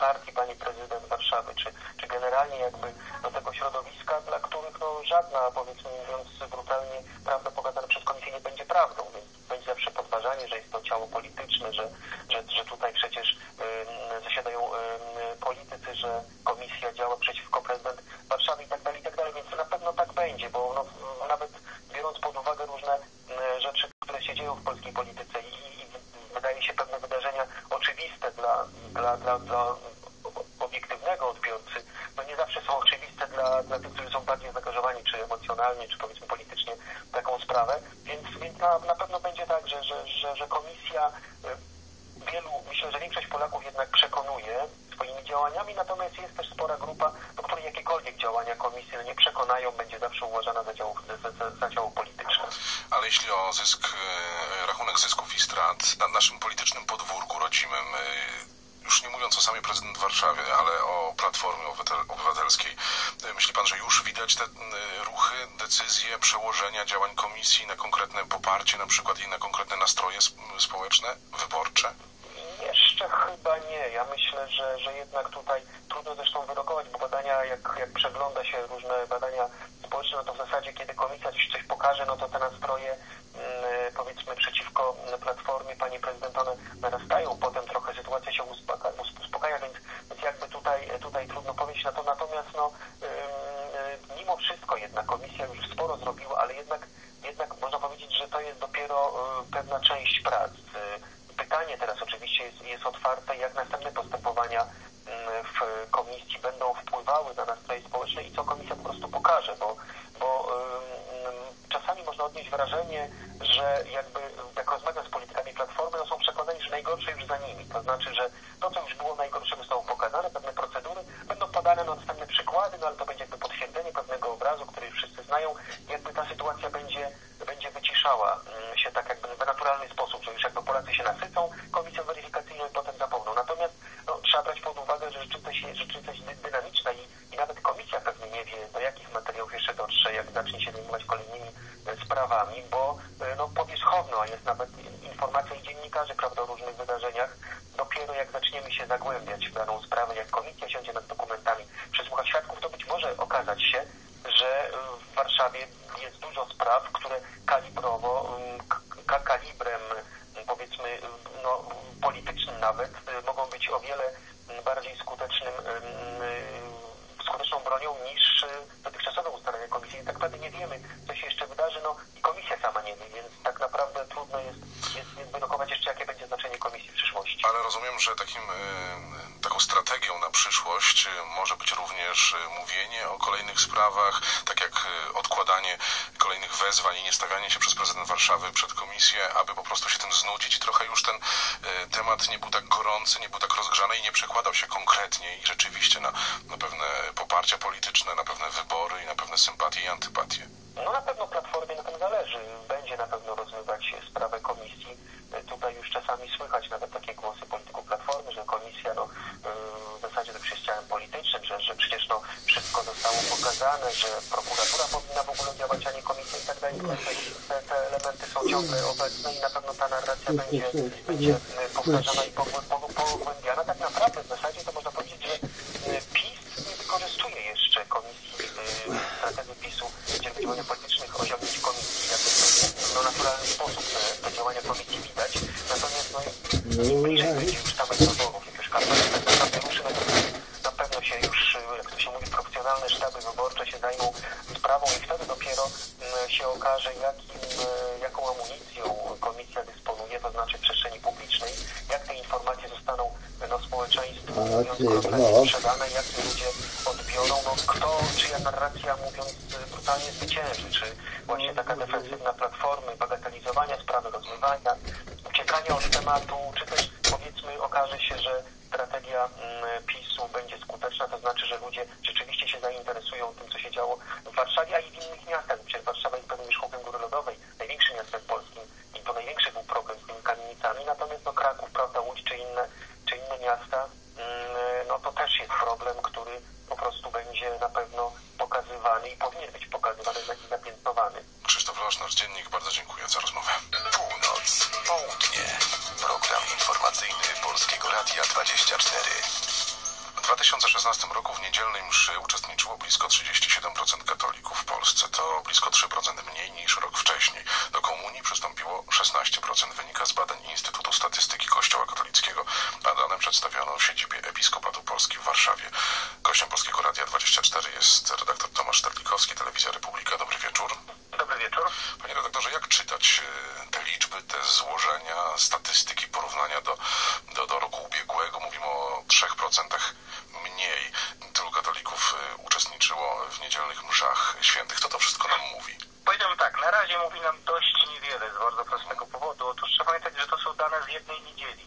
partii pani prezydent Warszawy, czy, czy generalnie jakby do tego środowiska, dla których no, żadna, powiedzmy mówiąc brutalnie, prawda pokazana przez komisję nie będzie prawdą, więc będzie zawsze podważanie, że jest to ciało polityczne, że, że, że tutaj przecież yy, zasiadają politycy, że komisja działa przeciw one narastają, potem trochę sytuacja się uspokaja. generuje na i. No na pewno Platformie na tym zależy. Będzie na pewno rozmywać sprawę komisji. E, tutaj już czasami słychać nawet takie głosy polityków Platformy, że komisja no, mm, w zasadzie to już jest ciałem politycznym, że, że przecież no, wszystko zostało pokazane, że prokuratura powinna w ogóle działać, a nie komisja i tak dalej. Te, te elementy są ciągle obecne i na pewno ta narracja będzie, będzie powtarzana i przedstawiono siedzibie Episkopatu Polski w Warszawie. Gościem Polskiego Radia 24 jest redaktor Tomasz Terlikowski, Telewizja Republika. Dobry wieczór. Dobry wieczór. Panie redaktorze, jak czytać y, te liczby, te złożenia, statystyki porównania do, do, do roku ubiegłego? Mówimy o 3% mniej. Tylu katolików y, uczestniczyło w niedzielnych mszach świętych. Co to wszystko nam mówi? Powiedziałbym tak, na razie mówi nam dość niewiele z bardzo prostego powodu. Otóż trzeba pamiętać, że to są dane z jednej niedzieli.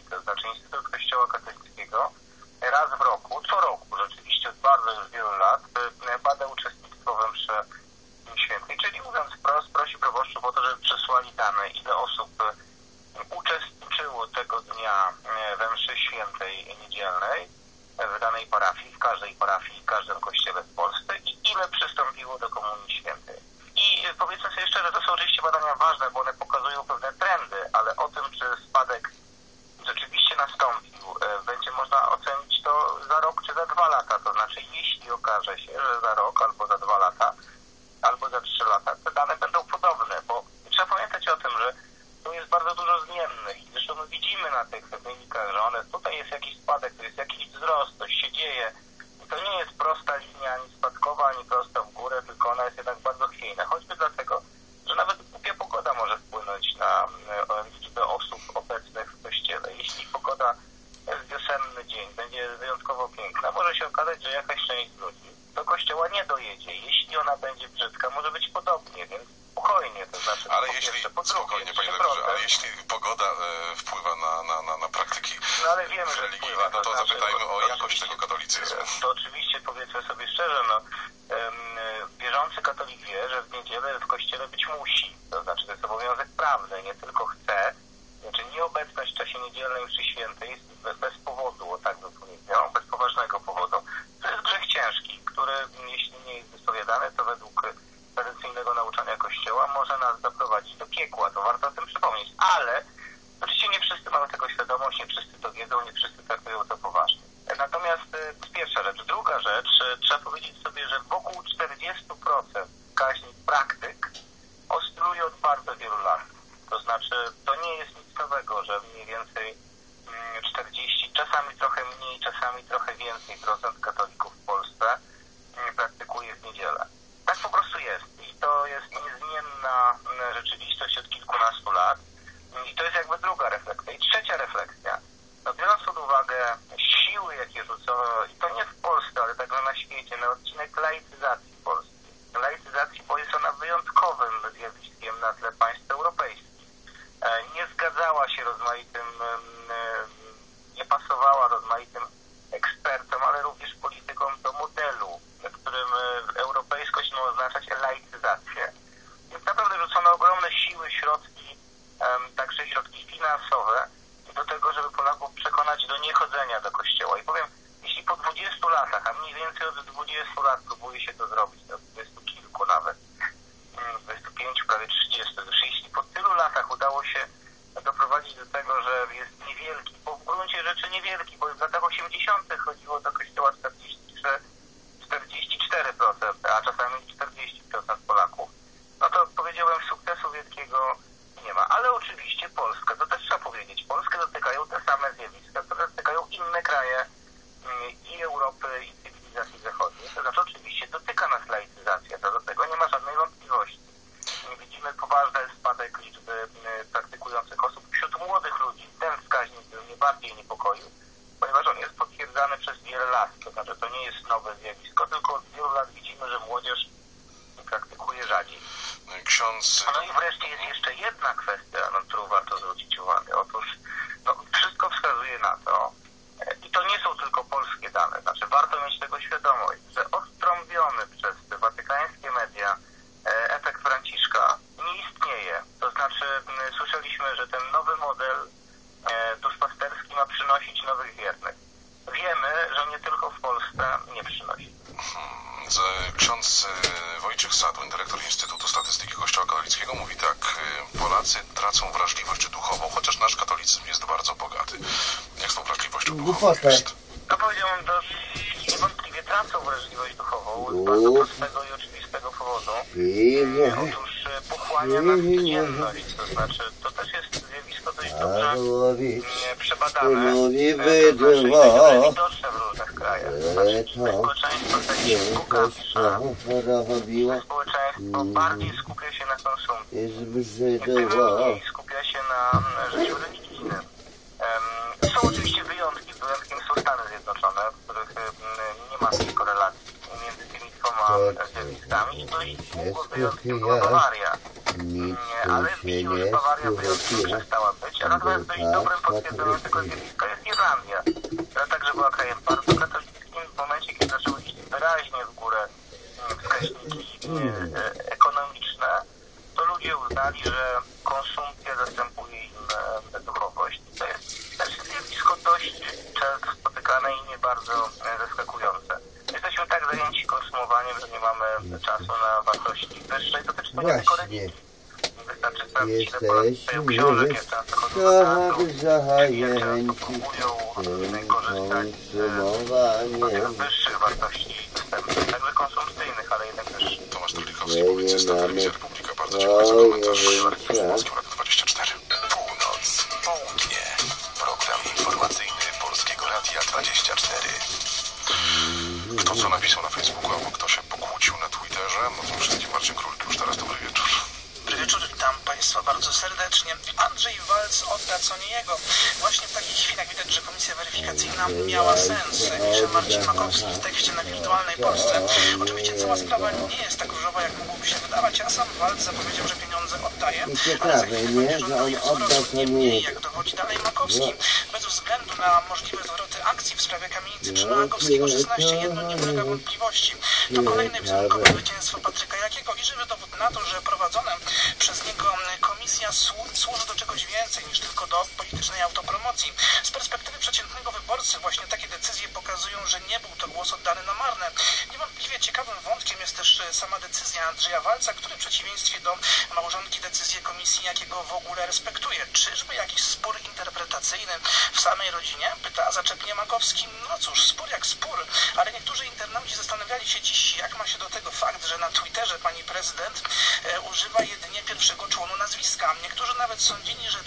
czy katolik wie, że w niedzielę w kościele być musi. To znaczy, to jest obowiązek prawny, nie tylko chce. Znaczy nieobecność w czasie niedzielnej mszy świętej jest bez, powodu, o tak bym powiedział, bez poważnego powodu. To jest grzech ciężki, który jeśli nie jest wyspowiadany, to według tradycyjnego nauczania Kościoła może nas doprowadzić do piekła. To warto o tym przypomnieć. Ale oczywiście nie wszyscy mają tego świadomość, nie wszyscy to wiedzą, nie wszyscy traktują to dotykają te same zjawiska, które dotykają inne kraje mm, i Europy, i cywilizacji zachodniej. To znaczy oczywiście dotyka nas laicyzacja, to do tego nie ma żadnej wątpliwości. Widzimy poważny spadek liczby mm, praktykujących osób wśród młodych ludzi. Ten wskaźnik mnie bardziej niepokoił, ponieważ on jest potwierdzany przez wiele lat. To znaczy to nie jest nowe zjawisko, tylko od wielu lat widzimy, że młodzież praktykuje rzadziej. Ksiądz... No i wreszcie jest jeszcze jedna kwestia, na którą warto zwrócić uwagę. Otóż no, wszystko wskazuje na to, e, i to nie są tylko polskie dane, znaczy warto mieć tego świadomość, że odtrąbiony przez watykańskie media e, efekt Franciszka nie istnieje. To znaczy m, słyszeliśmy, że ten nowy model e, duszpasterski ma przynosić nowych wiernych. Wiemy, że nie tylko w Polsce nie przynosi. Z- Ksiądz e, Wojciech Sadłyn, dyrektor Instytutu Statystyki Kościoła Katolickiego, mówi tak. e, Polacy tracą wrażliwość duchową, chociaż nasz katolicyzm jest bardzo bogaty. Jak z tą wrażliwością duchową jest? No powiedziałbym, to niewątpliwie tracą wrażliwość duchową z bardzo prostego i oczywistego powodu. Otóż e, pochłania nas codzienność, to znaczy to też jest zjawisko dość dobrze e, przebadane, e, to znaczy i dość widoczne w różnych krajach. To znaczy społeczeństwo staje bogatsze, społeczeństwo bardziej skupia się na konsumpcji, mniej skupia się na mm, życiu religijnym. Są oczywiście wyjątki. Wyjątkiem są Stany Zjednoczone, w których nie ma tej korelacji między tymi dwoma zjawiskami. I dość długo wyjątkiem była Bawaria. Nie, Ale że Bawaria wyjątkiem przestała być. A natomiast dość dobrym potwierdzeniem tego zjawiska jest Irlandia, która także była krajem bardzo katolickim w momencie, kiedy zaczęły iść wyraźnie w górę em, wskaźniki e, ekonomiczne, to ludzie uznali, że konsumpcja zastępuje im e, duchowość. To jest też zjawisko dość często spotykane i nie bardzo e, zaskakujące. Jesteśmy tak zajęci konsumowaniem, że nie mamy czasu na wartości wyższe i dotyczy to nie tylko religii. Wystarczy sprawdzić, ile Polacy czytają książek, jak często chodzą do teatru, czyli jak często próbują e, korzystać z tych wyższych wartości dostępnych, także konsumpcyjnych, ale jednak wyższych. Tomasz Telewizja Republika. Bardzo dziękuję za komentarz. Polskim Radio 24. Północ, południe. Program informacyjny Polskiego Radia 24. Kto co napisał na Facebooku, albo kto się pokłócił na Twitterze, no to wszystkim Marcin Królik już teraz dobry wieczór. Dobry wieczór, witam Państwa bardzo serdecznie. Andrzej Walc odda co nie jego. Właśnie w takich chwilach widać, że komisja weryfikacyjna miała sens, pisze Marcin Makowski w tekście na Wirtualnej Polsce. Oczywiście cała sprawa nie jest tak się wydawać, a sam Walc zapowiedział, że pieniądze oddaje, Ciekawe, nie? Że on ich odda zwrotu co nie mniej, nie. jak dowodzi dalej Makowski. Bez względu na możliwe zwroty akcji w sprawie kamienicy Krzyżanakowskiego 16 jedno nie ulega wątpliwości. To kolejne wizerunkowe zwycięstwo respektuje. Czyżby jakiś spór interpretacyjny w samej rodzinie? Pyta zaczepnie Makowski. No cóż, spór jak spór, ale niektórzy internauci zastanawiali się dziś, jak ma się do tego fakt, że na Twitterze pani prezydent e, używa jedynie pierwszego członu nazwiska. Niektórzy nawet sądzili, że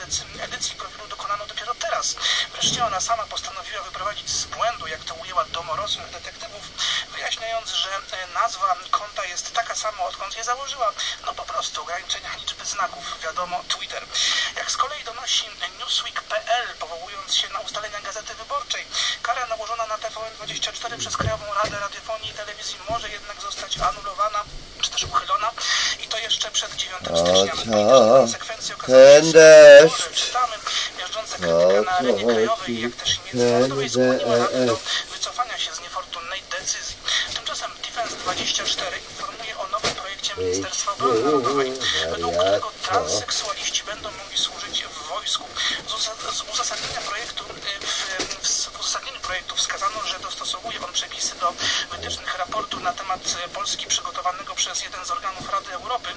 edycji profilu dokonano dopiero teraz. Wreszcie ona sama postanowiła wyprowadzić z błędu, jak to ujęła domorosłych detektywów, wyjaśniając, że e, nazwa konta jest taka sama, odkąd je założyła. No po prostu ograniczenia liczby znaków, wiadomo, Twitter. Jak z kolei donosi Newsweek.pl, powołując się na ustalenia Gazety Wyborczej, kara nałożona na TVN24 przez Krajową Radę Radiofonii i Telewizji może jednak zostać anulowana, czy też uchylona i to jeszcze przed 9 stycznia. Oto ten deszcz, Czytamy miażdżąca krytyka na arenie krajowej, jak też i międzynarodowej skłoniła Radę do Defense24 informuje o nowym projekcie Ministerstwa Obrony Narodowej, według którego transseksualiści będą mogli służyć w wojsku. Z, uza- z uzasadnienia projektu y, w, uzasadnieniu projektu wskazano, że dostosowuje on przepisy do wytycznych raportu na temat y, Polski przygotowanego przez jeden z organów Rady Europy,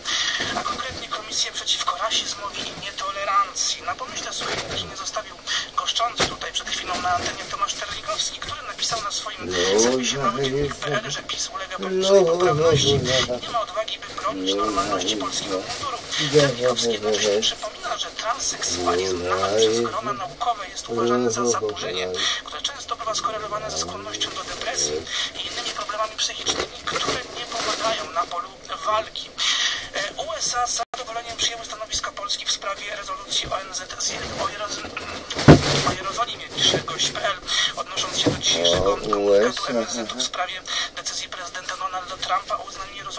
a konkretnie Komisję przeciwko rasizmowi i nietolerancji. Na pomyśle suchenki nie zostawił goszczący tutaj przed chwilą na antenie Tomasz Terlikowski, który napisał na swoim serwisie małydziennik.pl, że PiS ulega politycznej poprawności. i nie ma odwagi, by bronić normalności polskiego munduru. Terlikowski jednocześnie przypomina, że transseksualizm nawet przez grona naukowe jest uważany za zaburzenie, które często bywa skorelowane ze skłonnością do depresji i innymi problemami psychicznymi, które nie pomagają na polu walki. USA z zadowoleniem przyjęły stanowisko Polski w sprawie rezolucji ONZ z o, Jeroz- o Jerozolimie, pisze gość.pl, odnosząc się do dzisiejszego komunikatu MSZ w sprawie decyzji prezydenta Donalda Trumpa o uznaniu Jerozolimy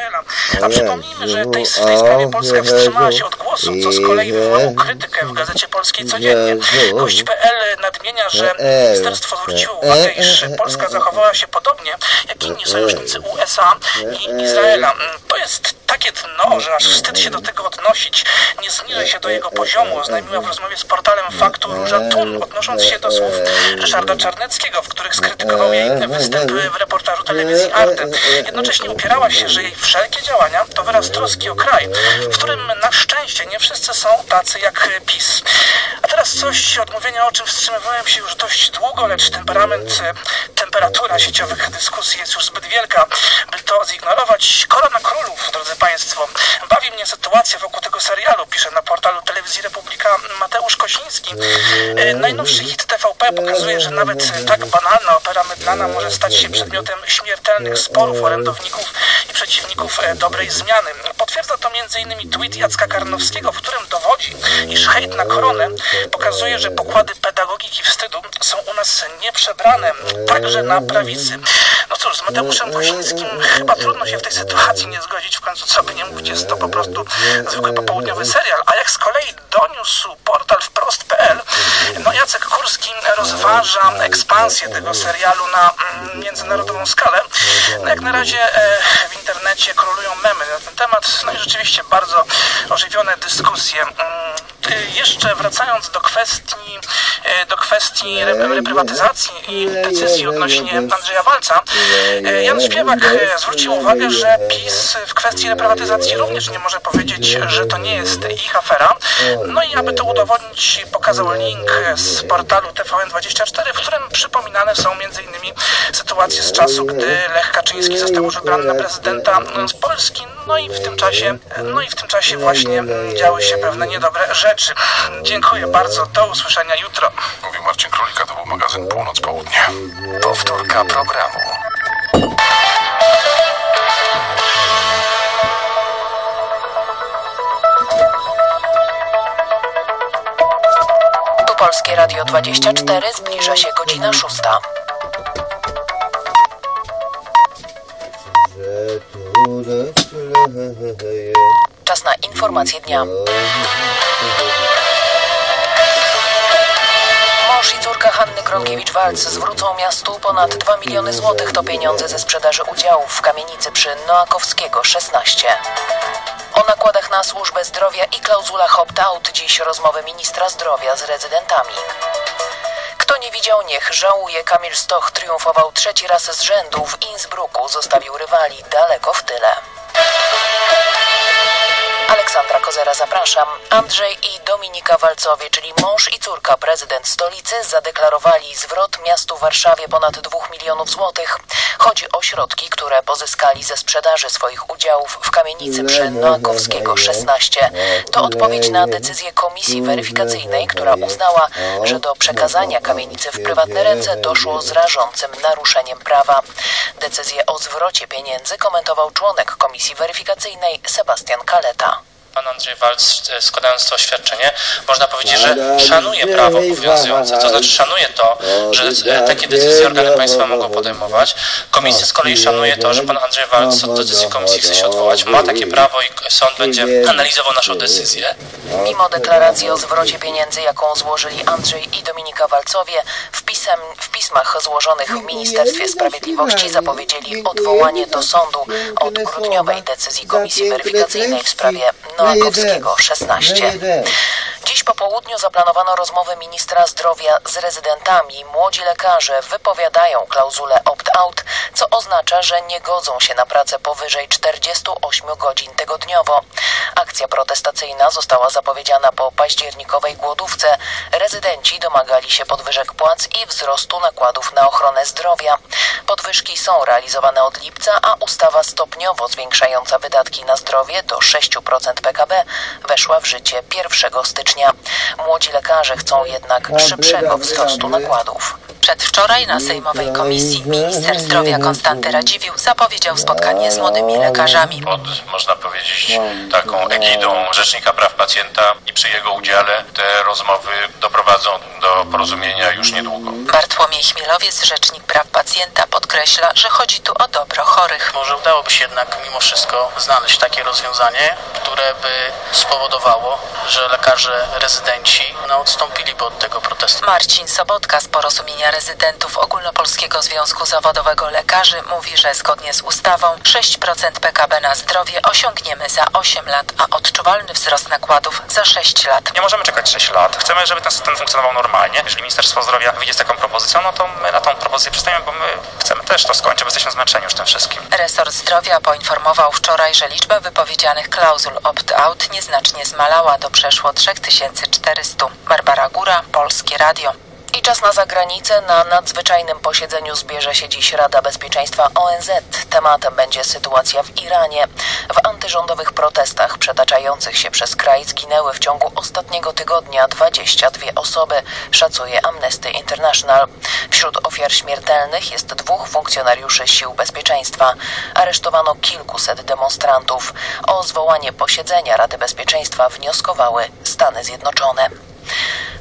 Izraela. A przypomnijmy, że tej, w tej sprawie Polska wstrzymała się od głosu, co z kolei wywołało krytykę w Gazecie Polskiej codziennie. Gość.pl nadmienia, że ministerstwo zwróciło uwagę, iż Polska zachowała się podobnie jak inni sojusznicy USA i Izraela. To jest takie dno, że aż wstyd się do tego odnosić. Nie zniżę się do jego poziomu, oznajmiła w rozmowie z portalem Faktu Róża Tun, odnosząc się do słów Ryszarda Czarneckiego, w których skrytykował jej występ w reportażu telewizji Arte. Jednocześnie upierała się, że jej wszelkie działania to wyraz troski o kraj, w którym na szczęście nie wszyscy są tacy jak PiS. A teraz coś odmówienia, o czym wstrzymywałem się już dość długo, lecz temperament, temperatura sieciowych dyskusji jest już zbyt wielka, by to zignorować. Korona Królów, drodzy Państwo. Bawi mnie sytuacja wokół tego serialu, pisze na portalu Telewizji Republika Mateusz Kosiński. E, Najnowszy hit TVP pokazuje, że nawet tak banalna opera mydlana może stać się przedmiotem śmiertelnych sporów orędowników i przeciwników e, dobrej zmiany. Potwierdza to m.in. tweet Jacka Karnowskiego, w którym dowodzi, iż hejt na koronę pokazuje, że pokłady pedagogiki wstydu są u nas nieprzebrane, także na prawicy. No cóż, z Mateuszem Kosińskim chyba trudno się w tej sytuacji nie zgodzić. W końcu, co by nie mówić, jest to po prostu zwykły popołudniowy serial. A jak z kolei doniósł portal wprost.pl, no Jacek Kurski rozważa ekspansję tego serialu na mm, międzynarodową skalę. No jak na razie e, w internecie królują memy na ten temat, no i rzeczywiście bardzo ożywione dyskusje. Y, Jeszcze wracając do kwestii, e, do kwestii re- reprywatyzacji i decyzji odnośnie Andrzeja Walca, e, Jan Śpiewak zwrócił uwagę, że PiS w kwestii reprywatyzacji również nie może powiedzieć, że to nie jest ich afera. No i aby to udowodnić, pokazał link z portalu TVN24, w którym przypominane są m.in. sytuacje z czasu, gdy Lech Kaczyński został już wybrany na prezydenta z Polski. No i w tym czasie, no i w tym czasie właśnie działy się pewne niedobre rzeczy. Dziękuję bardzo. Do usłyszenia jutro. Mówił Marcin Królika, to był magazyn Północ-Południe. Powtórka programu. Tu Polskie Radio 24 zbliża się godzina szósta. Czas na informacje dnia. Mąż i córka Hanny Gronkiewicz-Walc zwrócą miastu ponad 2 miliony złotych. To pieniądze ze sprzedaży udziałów w kamienicy przy Noakowskiego 16. O nakładach na służbę zdrowia i klauzulach opt-out dziś rozmowy ministra zdrowia z rezydentami. Kto nie widział, niech żałuje. Kamil Stoch triumfował trzeci raz z rzędu w Innsbrucku. Zostawił rywali daleko w tyle. Aleksandra Kozera zapraszam. Andrzej i Dominika Walcowie, czyli mąż i córka prezydent stolicy, zadeklarowali zwrot miastu Warszawie ponad 2 milionów złotych. Chodzi o środki, które pozyskali ze sprzedaży swoich udziałów w kamienicy przy Noakowskiego 16. To odpowiedź na decyzję komisji weryfikacyjnej, która uznała, że do przekazania kamienicy w prywatne ręce doszło z rażącym naruszeniem prawa. Decyzję o zwrocie pieniędzy komentował członek komisji weryfikacyjnej Sebastian Kaleta. Pan Andrzej Walc, e, składając to oświadczenie, można powiedzieć, że szanuje prawo obowiązujące. To znaczy szanuje to, że e, takie decyzje organy państwa mogą podejmować. Komisja z kolei szanuje to, że pan Andrzej Walc od decyzji komisji chce się odwołać. Ma takie prawo i sąd będzie analizował naszą decyzję. Mimo deklaracji o zwrocie pieniędzy, jaką złożyli Andrzej i Dominika Walcowie, w, pisem, w pismach złożonych w Ministerstwie Sprawiedliwości zapowiedzieli odwołanie do sądu od grudniowej decyzji Komisji Weryfikacyjnej w sprawie Noakowskiego 16. Dziś po południu zaplanowano rozmowy ministra zdrowia z rezydentami. Młodzi lekarze wypowiadają klauzulę opt-out, co oznacza, że nie godzą się na pracę powyżej 48 godzin tygodniowo. Akcja protestacyjna została zapowiedziana po październikowej głodówce. Rezydenci domagali się podwyżek płac i wzrostu nakładów na ochronę zdrowia. Podwyżki są realizowane od lipca, a ustawa stopniowo zwiększająca wydatki na zdrowie do 6% PKB weszła w życie 1 stycznia. Młodzi lekarze chcą jednak szybszego wzrostu nakładów. Przedwczoraj na Sejmowej Komisji minister zdrowia Konstanty Radziwiłł zapowiedział spotkanie z młodymi lekarzami. Pod, można powiedzieć, taką egidą Rzecznika Praw Pacjenta i przy jego udziale te rozmowy doprowadzą do porozumienia już niedługo. Bartłomiej Chmielowiec, Rzecznik Praw Pacjenta, podkreśla, że chodzi tu o dobro chorych. Może udałoby się jednak mimo wszystko znaleźć takie rozwiązanie, które by spowodowało, że lekarze rezydenci no, odstąpiliby od tego protestu. Marcin Sobotka z Porozumienia Rezydentów Ogólnopolskiego Związku Zawodowego Lekarzy mówi, że zgodnie z ustawą 6% PKB na zdrowie osiągniemy za 8 lat, a odczuwalny wzrost nakładów za 6 lat. Nie możemy czekać 6 lat. Chcemy, żeby ten system funkcjonował normalnie. Jeżeli Ministerstwo Zdrowia wyjdzie z taką propozycją, no to my na tą propozycję przystajemy, bo my chcemy też to skończyć, bo jesteśmy zmęczeni już tym wszystkim. Resort Zdrowia poinformował wczoraj, że liczba wypowiedzianych klauzul opt-out nieznacznie zmalała do przeszło 3400. Barbara Góra, Polskie Radio. Czas na zagranicę. Na nadzwyczajnym posiedzeniu zbierze się dziś Rada Bezpieczeństwa ONZ. Tematem będzie sytuacja w Iranie. W antyrządowych protestach przetaczających się przez kraj zginęły w ciągu ostatniego tygodnia 22 osoby, szacuje Amnesty International. Wśród ofiar śmiertelnych jest dwóch funkcjonariuszy sił bezpieczeństwa. Aresztowano kilkuset demonstrantów. O zwołanie posiedzenia Rady Bezpieczeństwa wnioskowały Stany Zjednoczone.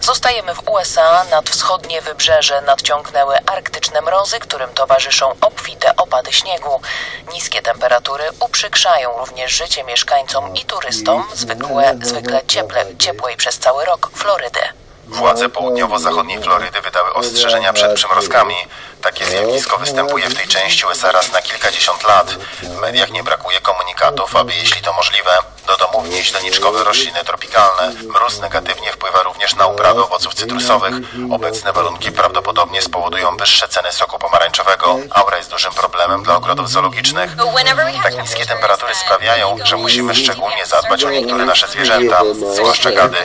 Zostajemy w USA. Nad wschodnie wybrzeże nadciągnęły arktyczne mrozy, którym towarzyszą obfite opady śniegu. Niskie temperatury uprzykrzają również życie mieszkańcom i turystom zwykłe, zwykle cieple, ciepłej przez cały rok Florydy. Władze południowo-zachodniej Florydy wydały ostrzeżenia przed przymrozkami. Takie zjawisko występuje w tej części USA raz na kilkadziesiąt lat. W mediach nie brakuje komunikatów, aby jeśli to możliwe, do domu wnieść doniczkowe rośliny tropikalne. Mróz negatywnie wpływa również na uprawy owoców cytrusowych. Obecne warunki prawdopodobnie spowodują wyższe ceny soku pomarańczowego. Aura jest dużym problemem dla ogrodów zoologicznych. Tak niskie temperatury sprawiają, że musimy szczególnie zadbać o niektóre nasze zwierzęta, zwłaszcza gady.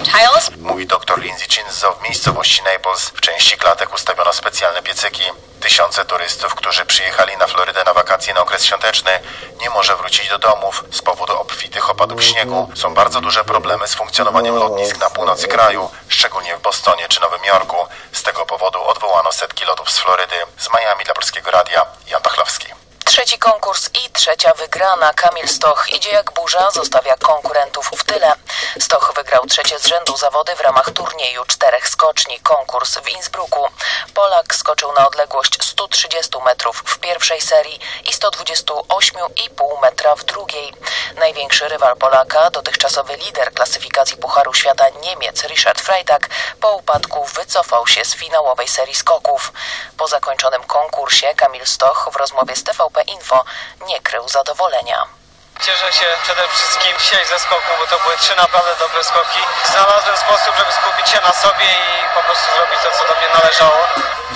Mówi dr Lindsay Chinzo w miejscowości Naples. W części klatek ustawiono specjalne piecyki. Tysiące turystów, którzy przyjechali na Florydę na wakacje na okres świąteczny, nie może wrócić do domów z powodu obfitych opadów śniegu. Są bardzo duże problemy z funkcjonowaniem lotnisk na północy kraju, szczególnie w Bostonie czy Nowym Jorku. Z tego powodu odwołano setki lotów z Florydy. Z Miami dla Polskiego Radia, Jan Pachlowski. Trzeci konkurs i trzecia wygrana. Kamil Stoch idzie jak burza, zostawia konkurentów w tyle. Stoch wygrał trzecie z rzędu zawody w ramach turnieju czterech skoczni. Konkurs w Innsbrucku. Polak skoczył na odległość 130 metrów w pierwszej serii i 128,5 metra w drugiej. Największy rywal Polaka, dotychczasowy lider klasyfikacji Pucharu Świata Niemiec Richard Freitag, po upadku wycofał się z finałowej serii skoków. Po zakończonym konkursie Kamil Stoch w rozmowie z TVP Info nie krył zadowolenia. Cieszę się przede wszystkim dzisiaj ze skoku, bo to były trzy naprawdę dobre skoki. Znalazłem sposób, żeby skupić się na sobie i po prostu zrobić to, co do mnie należało.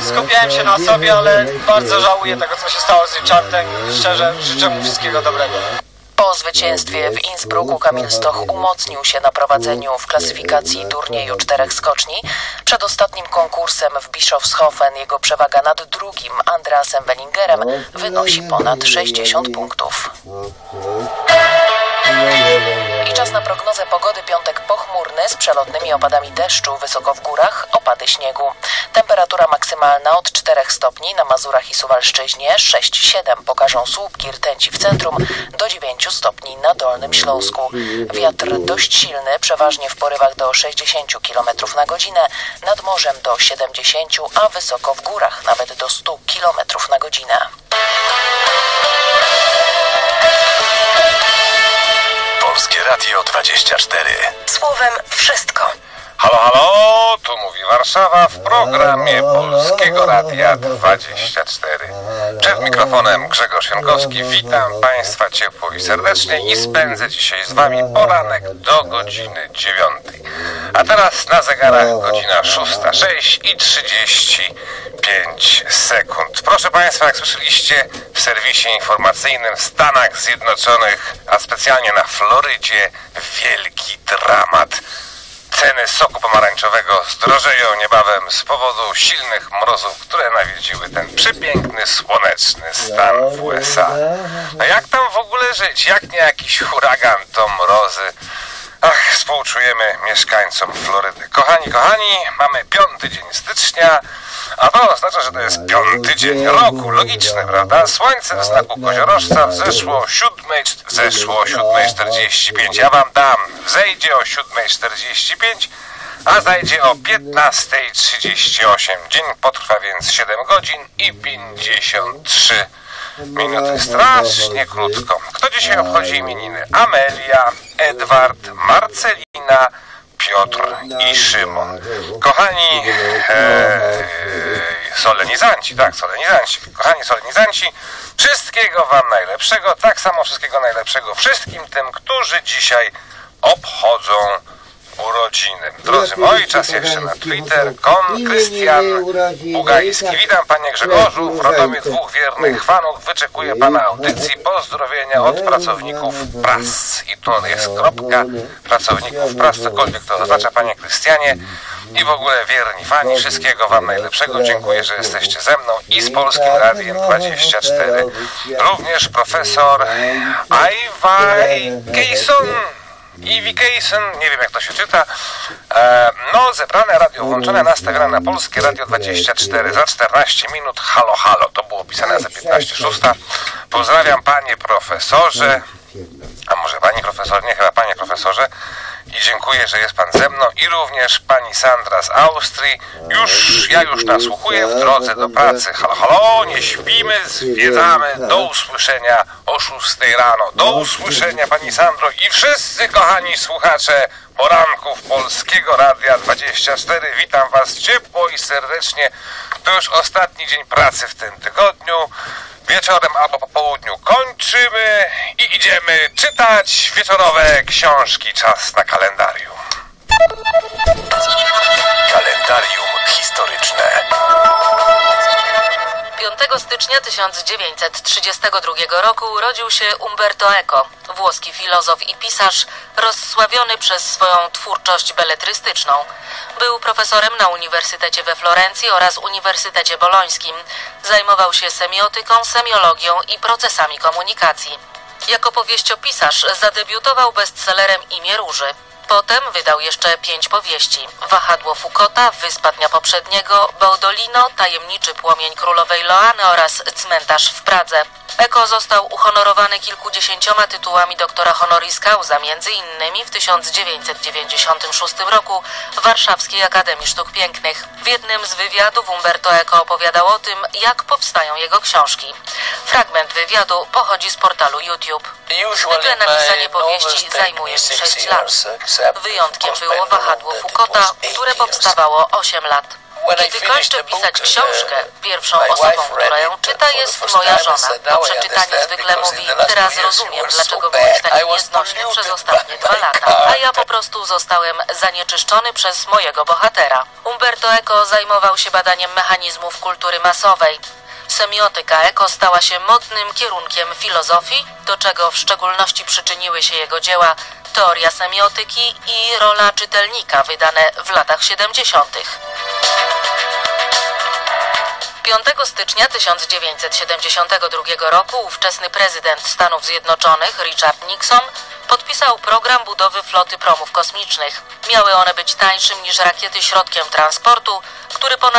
Skupiałem się na sobie, ale bardzo żałuję tego, co się stało z Richardem. Szczerze życzę mu wszystkiego dobrego. Po zwycięstwie w Innsbrucku Kamil Stoch umocnił się na prowadzeniu w klasyfikacji turnieju czterech skoczni. Przed ostatnim konkursem w Bischofshofen jego przewaga nad drugim Andreasem Bellingerem wynosi ponad 60 punktów. Czas na prognozę pogody. Piątek pochmurny z przelotnymi opadami deszczu, wysoko w górach opady śniegu. Temperatura maksymalna od 4 stopni na Mazurach i Suwalszczyźnie, 6-7 pokażą słupki rtęci w centrum, do 9 stopni na Dolnym Śląsku. Wiatr dość silny, przeważnie w porywach do 60 km na godzinę, nad morzem do 70, a wysoko w górach nawet do 100 km na godzinę. Polskie Radio 24. Słowem wszystko. Halo, halo, tu mówi Warszawa w programie Polskiego Radia 24. Przed mikrofonem Grzegorz Jankowski. Witam Państwa ciepło i serdecznie i spędzę dzisiaj z Wami poranek do godziny 9. A teraz na zegarach godzina 6.06 i 35 sekund. Proszę Państwa, jak słyszeliście w serwisie informacyjnym w Stanach Zjednoczonych, a specjalnie na Florydzie, wielki dramat. Ceny soku pomarańczowego zdrożeją niebawem z powodu silnych mrozów, które nawiedziły ten przepiękny, słoneczny stan w USA. A jak tam w ogóle żyć? Jak nie jakiś huragan, to mrozy. Ach, współczujemy mieszkańcom Florydy. Kochani, kochani, mamy piąty dzień stycznia, a to oznacza, że to jest piąty dzień roku. Logiczne, prawda? Słońce w znaku koziorożca wzeszło o 7, zeszło o 7.45. Ja wam dam, wzejdzie o 7.45, a zajdzie o 15.38. Dzień potrwa więc 7 godzin i 53 minuty. Strasznie krótko. Kto dzisiaj obchodzi imieniny? Amelia, Edward, Marcelina, Piotr i Szymon. Kochani e, solenizanci, tak, solenizanci, kochani solenizanci, wszystkiego Wam najlepszego, tak samo wszystkiego najlepszego wszystkim tym, którzy dzisiaj obchodzą urodziny. Drodzy moi, czas jeszcze na Twitter. Kon Krystian Bugajski. Witam panie Grzegorzu. W Rodomie dwóch wiernych fanów wyczekuje pana audycji. Pozdrowienia od pracowników pras. I tu jest kropka pracowników pras, cokolwiek to oznacza panie Krystianie. I w ogóle wierni fani, wszystkiego wam najlepszego. Dziękuję, że jesteście ze mną i z Polskim Radiem 24. Również profesor Iwaj Kejson. Ivy Kaysen, nie wiem jak to się czyta. E, no, zebrane radio włączone, nastawione na polskie radio 24 za 14 minut. Halo, halo, to było pisane za 15 szósta. Pozdrawiam panie profesorze, a może pani profesor, nie chyba panie profesorze. I dziękuję, że jest pan ze mną i również pani Sandra z Austrii. Już, ja już nasłuchuję w drodze do pracy. Halo, halo, nie śpimy, zwiedzamy. Do usłyszenia o 6 rano. Do usłyszenia pani Sandro i wszyscy kochani słuchacze poranków Polskiego Radia 24. Witam was ciepło i serdecznie. To już ostatni dzień pracy w tym tygodniu. Wieczorem albo po południu kończymy i idziemy czytać wieczorowe książki. Czas na kalendarium. Kalendarium historyczne. 5 stycznia 1932 roku urodził się Umberto Eco, włoski filozof i pisarz rozsławiony przez swoją twórczość beletrystyczną. Był profesorem na Uniwersytecie we Florencji oraz Uniwersytecie Bolońskim. Zajmował się semiotyką, semiologią i procesami komunikacji. Jako powieściopisarz zadebiutował bestsellerem Imię Róży. Potem wydał jeszcze pięć powieści. Wahadło Foucaulta, Wyspa Dnia Poprzedniego, Baudolino, Tajemniczy Płomień Królowej Loany oraz Cmentarz w Pradze. Eko został uhonorowany kilkudziesięcioma tytułami doktora honoris causa, między innymi w 1996 roku w Warszawskiej Akademii Sztuk Pięknych. W jednym z wywiadów Umberto Eco opowiadał o tym, jak powstają jego książki. Fragment wywiadu pochodzi z portalu YouTube. Zwykle napisanie powieści zajmuje mi 6 lat. Wyjątkiem było wahadło Foucaulta, które powstawało 8 lat. Kiedy kończę pisać książkę, pierwszą osobą, która ją czyta, jest moja żona. Po przeczytaniu zwykle mówi, teraz rozumiem, dlaczego byłeś taki nieznośny przez ostatnie dwa lata. A ja po prostu zostałem zanieczyszczony przez mojego bohatera. Umberto Eco zajmował się badaniem mechanizmów kultury masowej. Semiotyka eko stała się modnym kierunkiem filozofii, do czego w szczególności przyczyniły się jego dzieła Teoria semiotyki i Rola czytelnika, wydane w latach 70. 5 stycznia 1972 roku ówczesny prezydent Stanów Zjednoczonych Richard Nixon podpisał program budowy floty promów kosmicznych. Miały one być tańszym niż rakiety środkiem transportu, który ponad